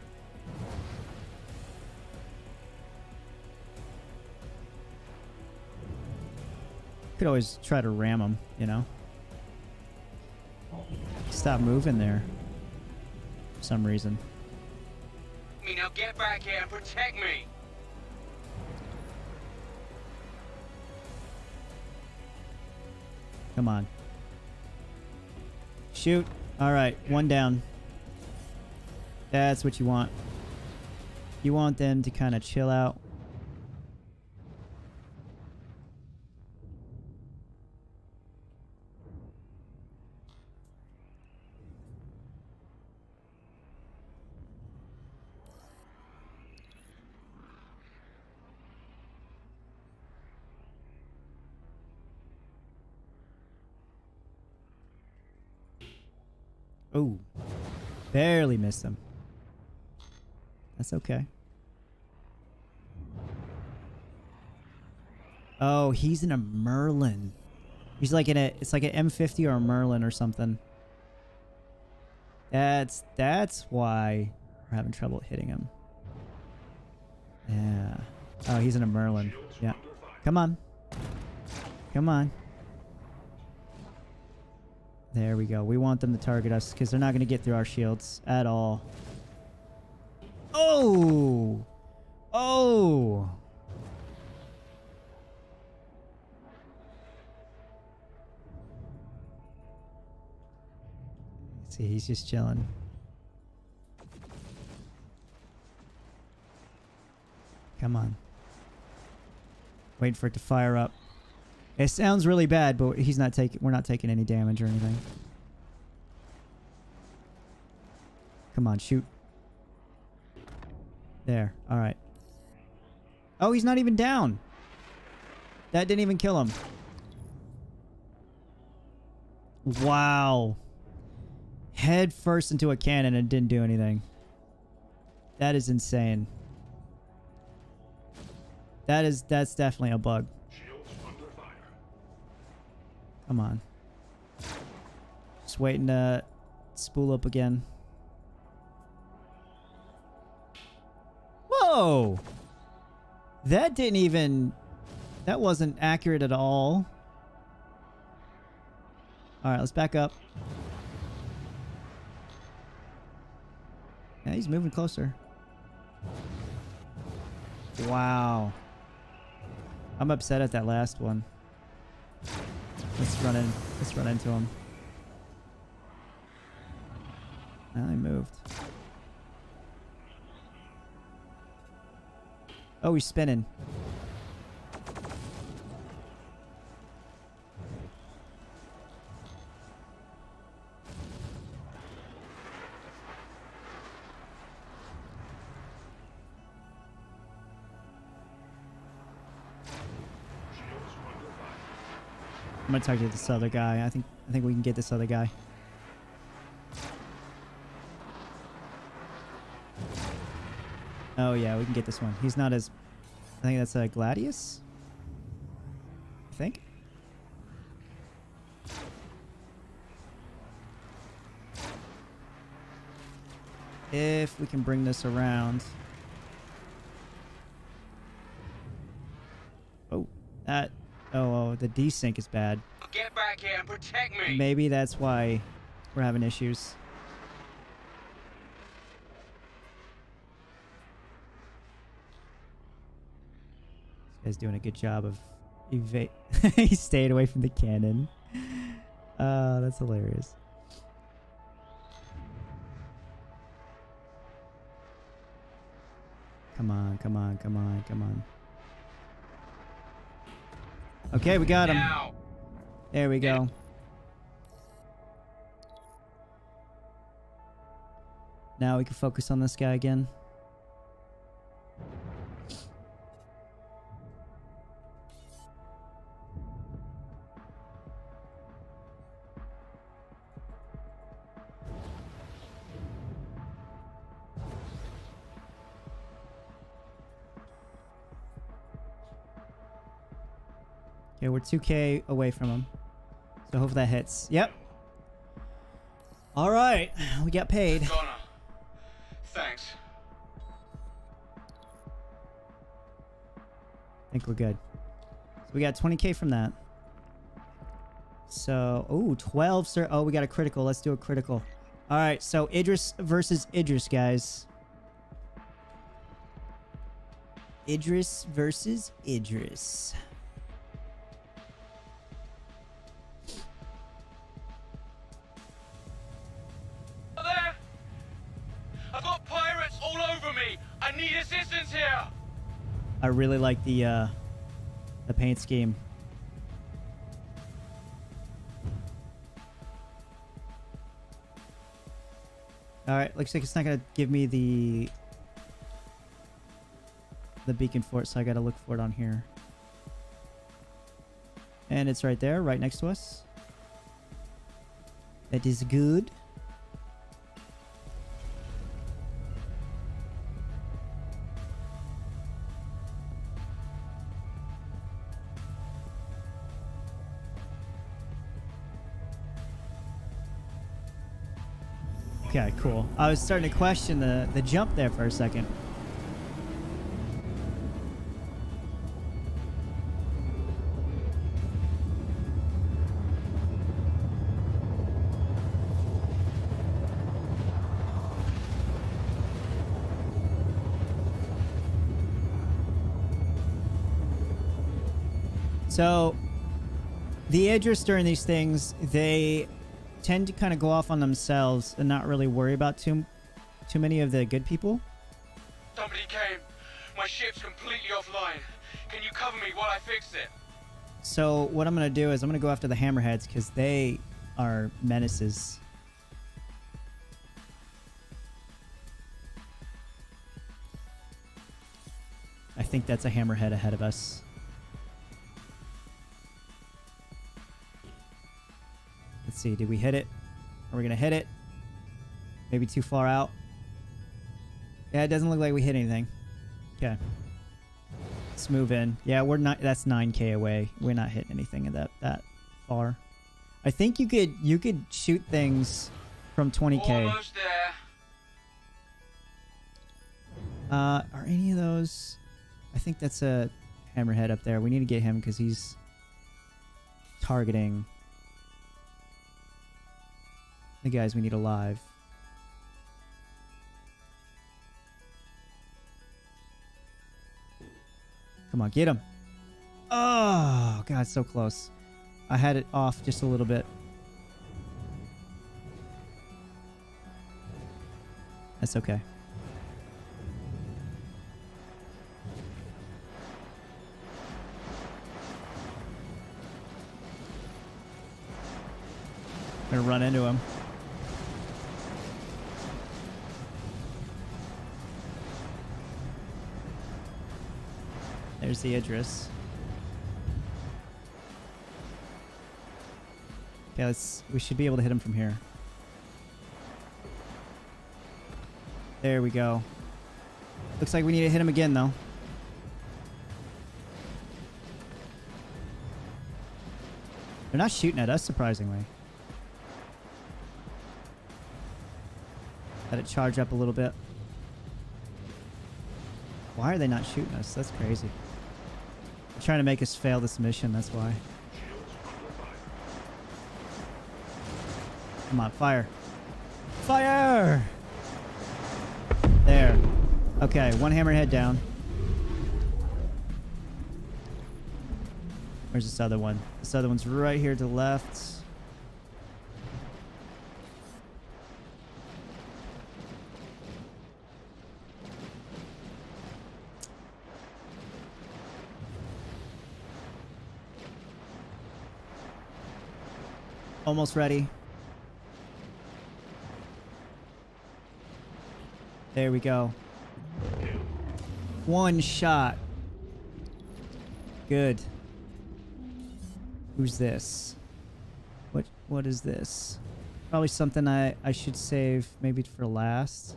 Could always try to ram him, you know. Stop moving there. For some reason. Me now get back here and protect me. Come on. Shoot. All right, one down. That's what you want. You want them to kind of chill out. Oh, barely missed him. That's okay. Oh, he's in a Merlin. He's like in a, it's like an M50 or a Merlin or something. That's, that's why we're having trouble hitting him. Yeah. Oh, he's in a Merlin. Yeah. Come on. Come on. There we go. We want them to target us because they're not going to get through our shields at all. Oh! Oh! See, he's just chilling. Come on. Waiting for it to fire up. It sounds really bad, but he's not taking. We're not taking any damage or anything. Come on, shoot. There. All right. Oh, he's not even down. That didn't even kill him. Wow. Head first into a cannon and didn't do anything. That is insane. That is that's definitely a bug. Come on. Just waiting to spool up again. Whoa! That didn't even... That wasn't accurate at all. Alright, let's back up. Yeah, he's moving closer. Wow. I'm upset at that last one. Let's run in. Let's run into him. Now he moved. Oh, he's spinning. I'm gonna talk to this other guy. I think I think we can get this other guy. Oh yeah, we can get this one. He's not as. I think that's a Gladius. I think. If we can bring this around. Oh, that. Oh, the desync is bad. Get back here and protect me. Maybe that's why we're having issues. This guy's doing a good job of evade. (laughs) he stayed away from the cannon. (laughs) Uh, that's hilarious. Come on, come on, come on, come on. Okay, we got him. Now. There we go. Now we can focus on this guy again. 2k away from him. So hope that hits. Yep. All right, we got paid. Connor. Thanks. I think we're good. So we got 20k from that. So, oh, 12, sir. Oh, we got a critical. Let's do a critical. All right, so Idris versus Idris, guys. Idris versus Idris. Really like the uh, the paint scheme. All right, looks like it's not gonna give me the the beacon for it, so I gotta look for it on here. And it's right there, right next to us. That is good. I was starting to question the, the jump there for a second. So, the Idris during these things, they tend to kind of go off on themselves and not really worry about too too many of the good people. Somebody came. My ship's completely offline. Can you cover me while I fix it? So what I'm gonna do is I'm gonna go after the hammerheads because they are menaces. I think that's a hammerhead ahead of us. Let's see, did we hit it? Are we gonna hit it? Maybe too far out. Yeah, it doesn't look like we hit anything. Okay. Let's move in. Yeah, we're not. That's 9k away. We're not hitting anything in that that far. I think you could you could shoot things from 20k. Almost there. Uh, are any of those? I think that's a hammerhead up there. We need to get him because he's targeting the guys we need alive. Come on, get him. Oh, God, so close. I had it off just a little bit. That's okay. Gonna run into him. There's the Idris. Okay, let's. We should be able to hit him from here. There we go. Looks like we need to hit him again, though. They're not shooting at us, surprisingly. Let it charge up a little bit. Why are they not shooting us? That's crazy. Trying to make us fail this mission, that's why. Come on, fire. Fire! There. Okay, one hammerhead down. Where's this other one? This other one's right here to the left. Almost ready. There we go. One shot. Good. Who's this? What what is this? Probably something I, I should save maybe for last.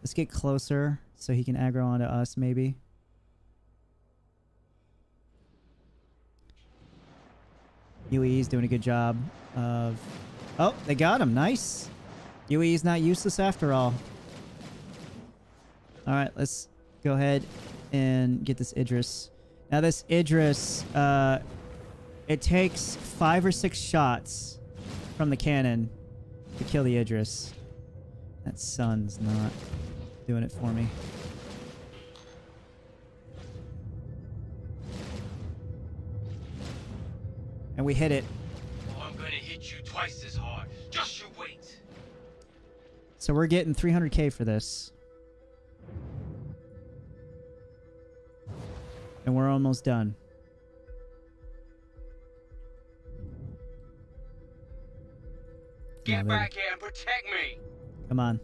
Let's get closer so he can aggro onto us maybe. UE's doing a good job of... Oh, they got him. Nice. UE's not useless after all. Alright, let's go ahead and get this Idris. Now this Idris, uh, it takes five or six shots from the cannon to kill the Idris. That sun's not doing it for me. And we hit it. Oh, I'm gonna hit you twice as hard. Just you wait. So we're getting 300k for this. And we're almost done. Get back here and protect me. Come on.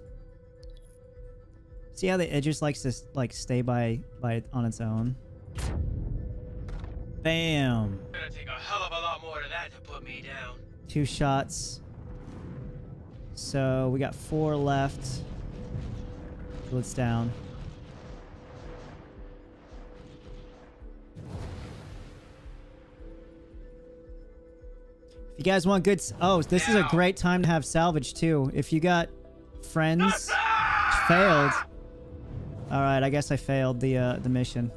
See how the just likes to like stay by by on its own. Bam. That put me down. Two shots. So we got four left. It's down. If you guys want good... Oh, this is a great time to have salvage too. If you got friends... Failed. Alright, I guess I failed the, uh, the mission.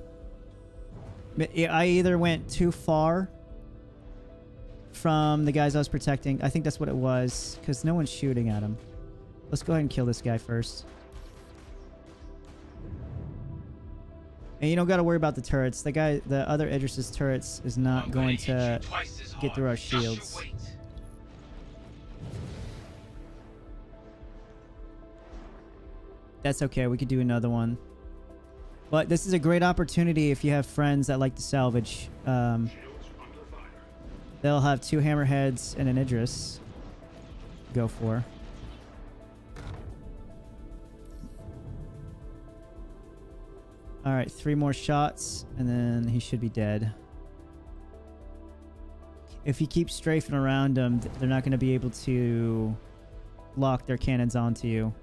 I either went too far from the guys I was protecting. I think that's what it was, because no one's shooting at him. Let's go ahead and kill this guy first. And you don't got to worry about the turrets. The guy, the other Idris's turrets is not I'm going to get through our shields. That's okay. We could do another one. But this is a great opportunity if you have friends that like to salvage. Um, Shields under fire. They'll have two hammerheads and an Idris. Go for. All right, three more shots, and then he should be dead. If you keep strafing around them, they're not going to be able to lock their cannons onto you.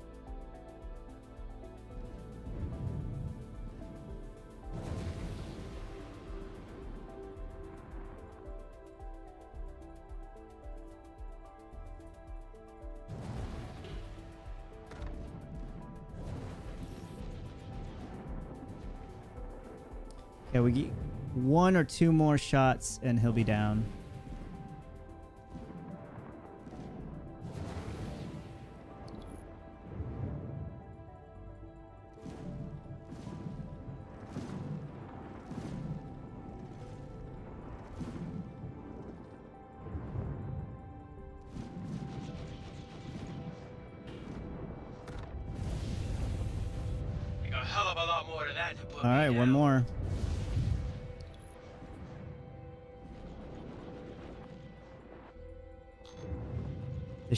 One or two more shots and he'll be down.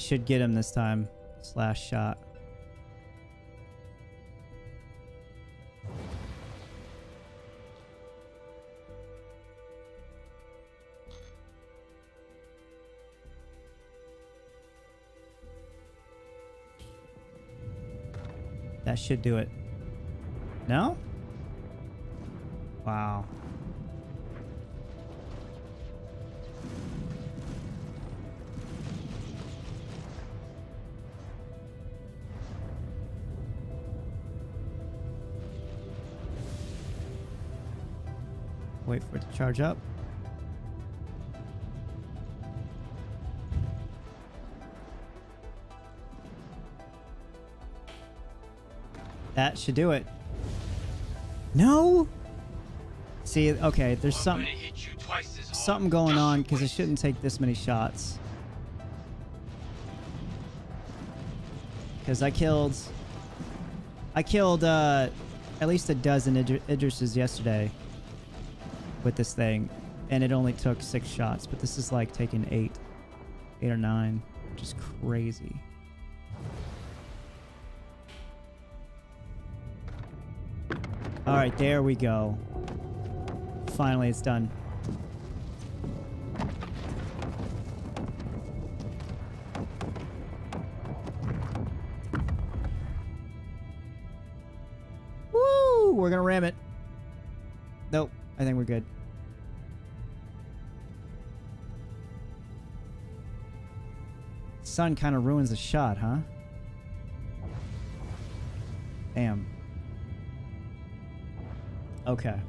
Should get him this time. Slash shot. That should do it. No? Wow. Wait for it to charge up. That should do it. No? See, okay, there's something gonna hit you twice as hard. something going on because it shouldn't take this many shots. Because I killed, I killed uh, at least a dozen Idr- Idrises yesterday with this thing, and it only took six shots. But this is like taking eight. Eight or nine, which is crazy. All right, there we go. Finally, it's done. Sun kind of ruins the shot, huh? Damn. Okay.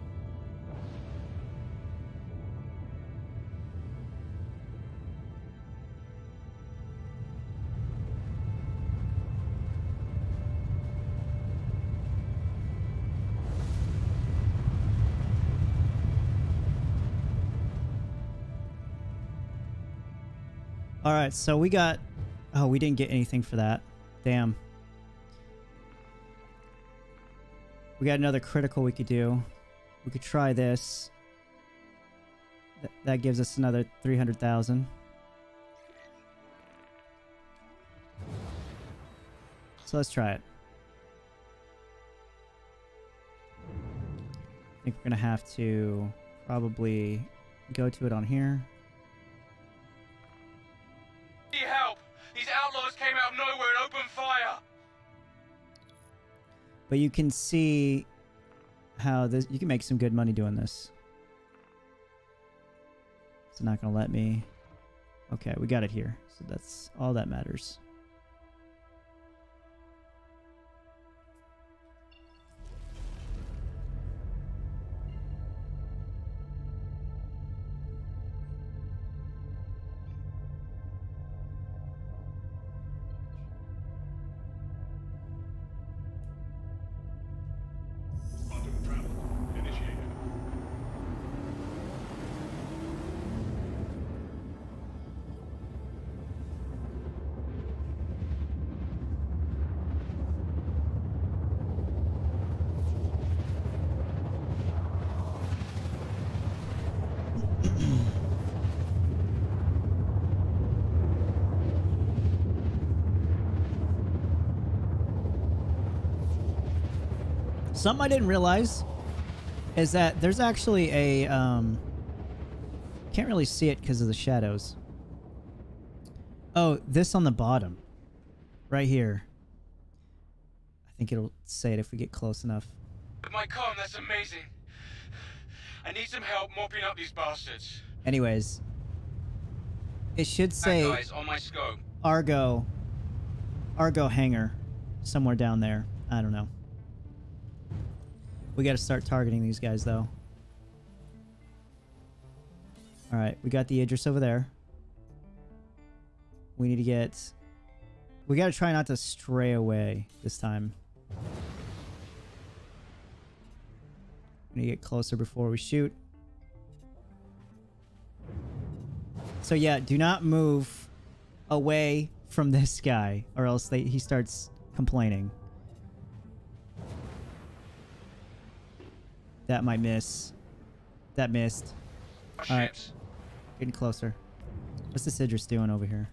All right, so we got. Oh, we didn't get anything for that. Damn. We got another critical we could do. We could try this. Th- that gives us another 300,000. So let's try it. I think we're going to have to probably go to it on here. Nowhere and opened fire! But you can see how this you can make some good money doing this. It's not gonna let me. Okay, we got it here. So that's all that matters. Something I didn't realize is that there's actually a um can't really see it because of the shadows. Oh, this on the bottom. Right here. I think it'll say it if we get close enough. With my com, that's amazing. I need some help mopping up these bastards. Anyways, it should say guys on my scope. Argo Argo hangar somewhere down there. I don't know. We got to start targeting these guys though. All right, we got the Idris over there. We need to get We got to try not to stray away this time. We need to get closer before we shoot. So yeah, do not move away from this guy or else they, he starts complaining. That might miss. That missed. Oh, our Alright. Getting closer. What's the Idris doing over here?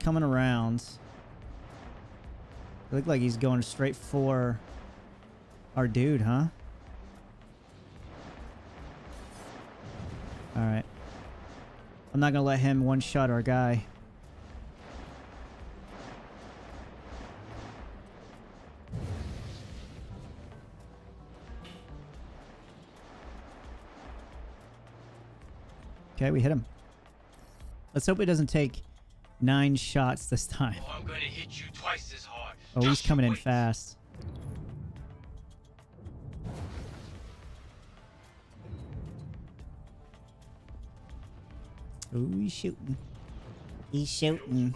Coming around. Look like he's going straight for our dude, huh? Alright. I'm not gonna let him one shot our guy. Okay, we hit him. Let's hope it doesn't take nine shots this time. Oh, I'm gonna hit you twice as hard. Oh, he's coming in fast. Oh, he's shooting. He's shooting.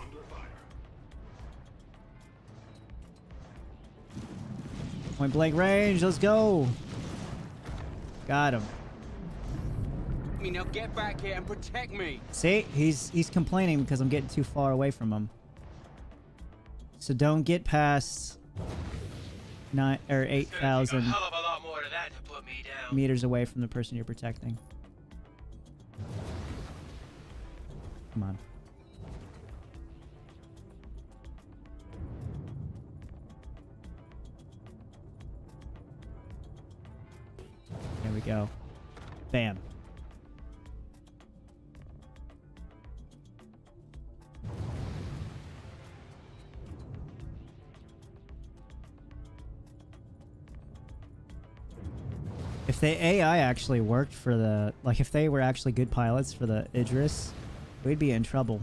Point blank range, let's go. Got him. Mean, now get back here and protect me. See, he's he's complaining because I'm getting too far away from him. So don't get past nine or eight Gonna take a thousand hell of a lot more than that to put me meters away from the person you're protecting. Come on. There we go. Bam. If the AI actually worked for the, like if they were actually good pilots for the Idris, we'd be in trouble.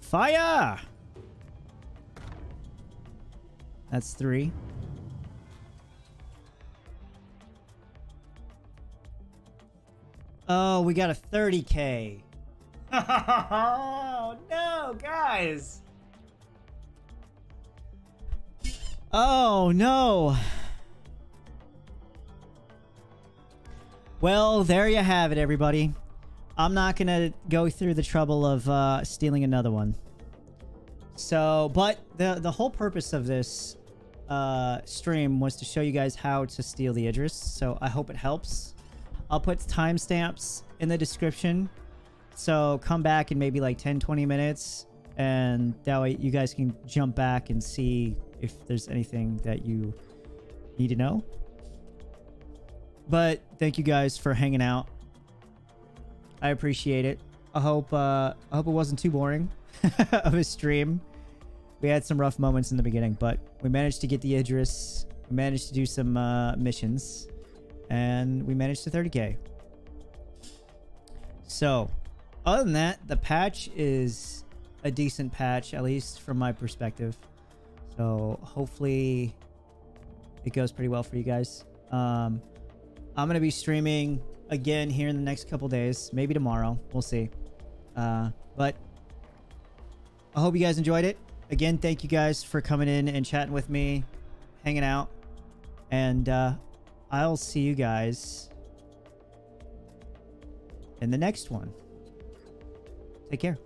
Fire! That's three. Oh, we got a 30k. Oh, (laughs) no, guys. Oh, no. Well, there you have it, everybody. I'm not going to go through the trouble of uh, stealing another one. So, but the the whole purpose of this uh, stream was to show you guys how to steal the Idris. So I hope it helps. I'll put timestamps in the description. So come back in maybe like 10, 20 minutes. And that way you guys can jump back and see if there's anything that you need to know. But thank you guys for hanging out. I appreciate it. I hope uh, I hope it wasn't too boring (laughs) of a stream. We had some rough moments in the beginning, but we managed to get the Idris. We managed to do some uh, missions, and we managed to 30k. So, other than that, the patch is a decent patch, at least from my perspective. So hopefully it goes pretty well for you guys. Um, I'm gonna be streaming again here in the next couple days, maybe tomorrow. We'll see. Uh, but I hope you guys enjoyed it. Again, thank you guys for coming in and chatting with me, hanging out, and uh, I'll see you guys in the next one. Take care.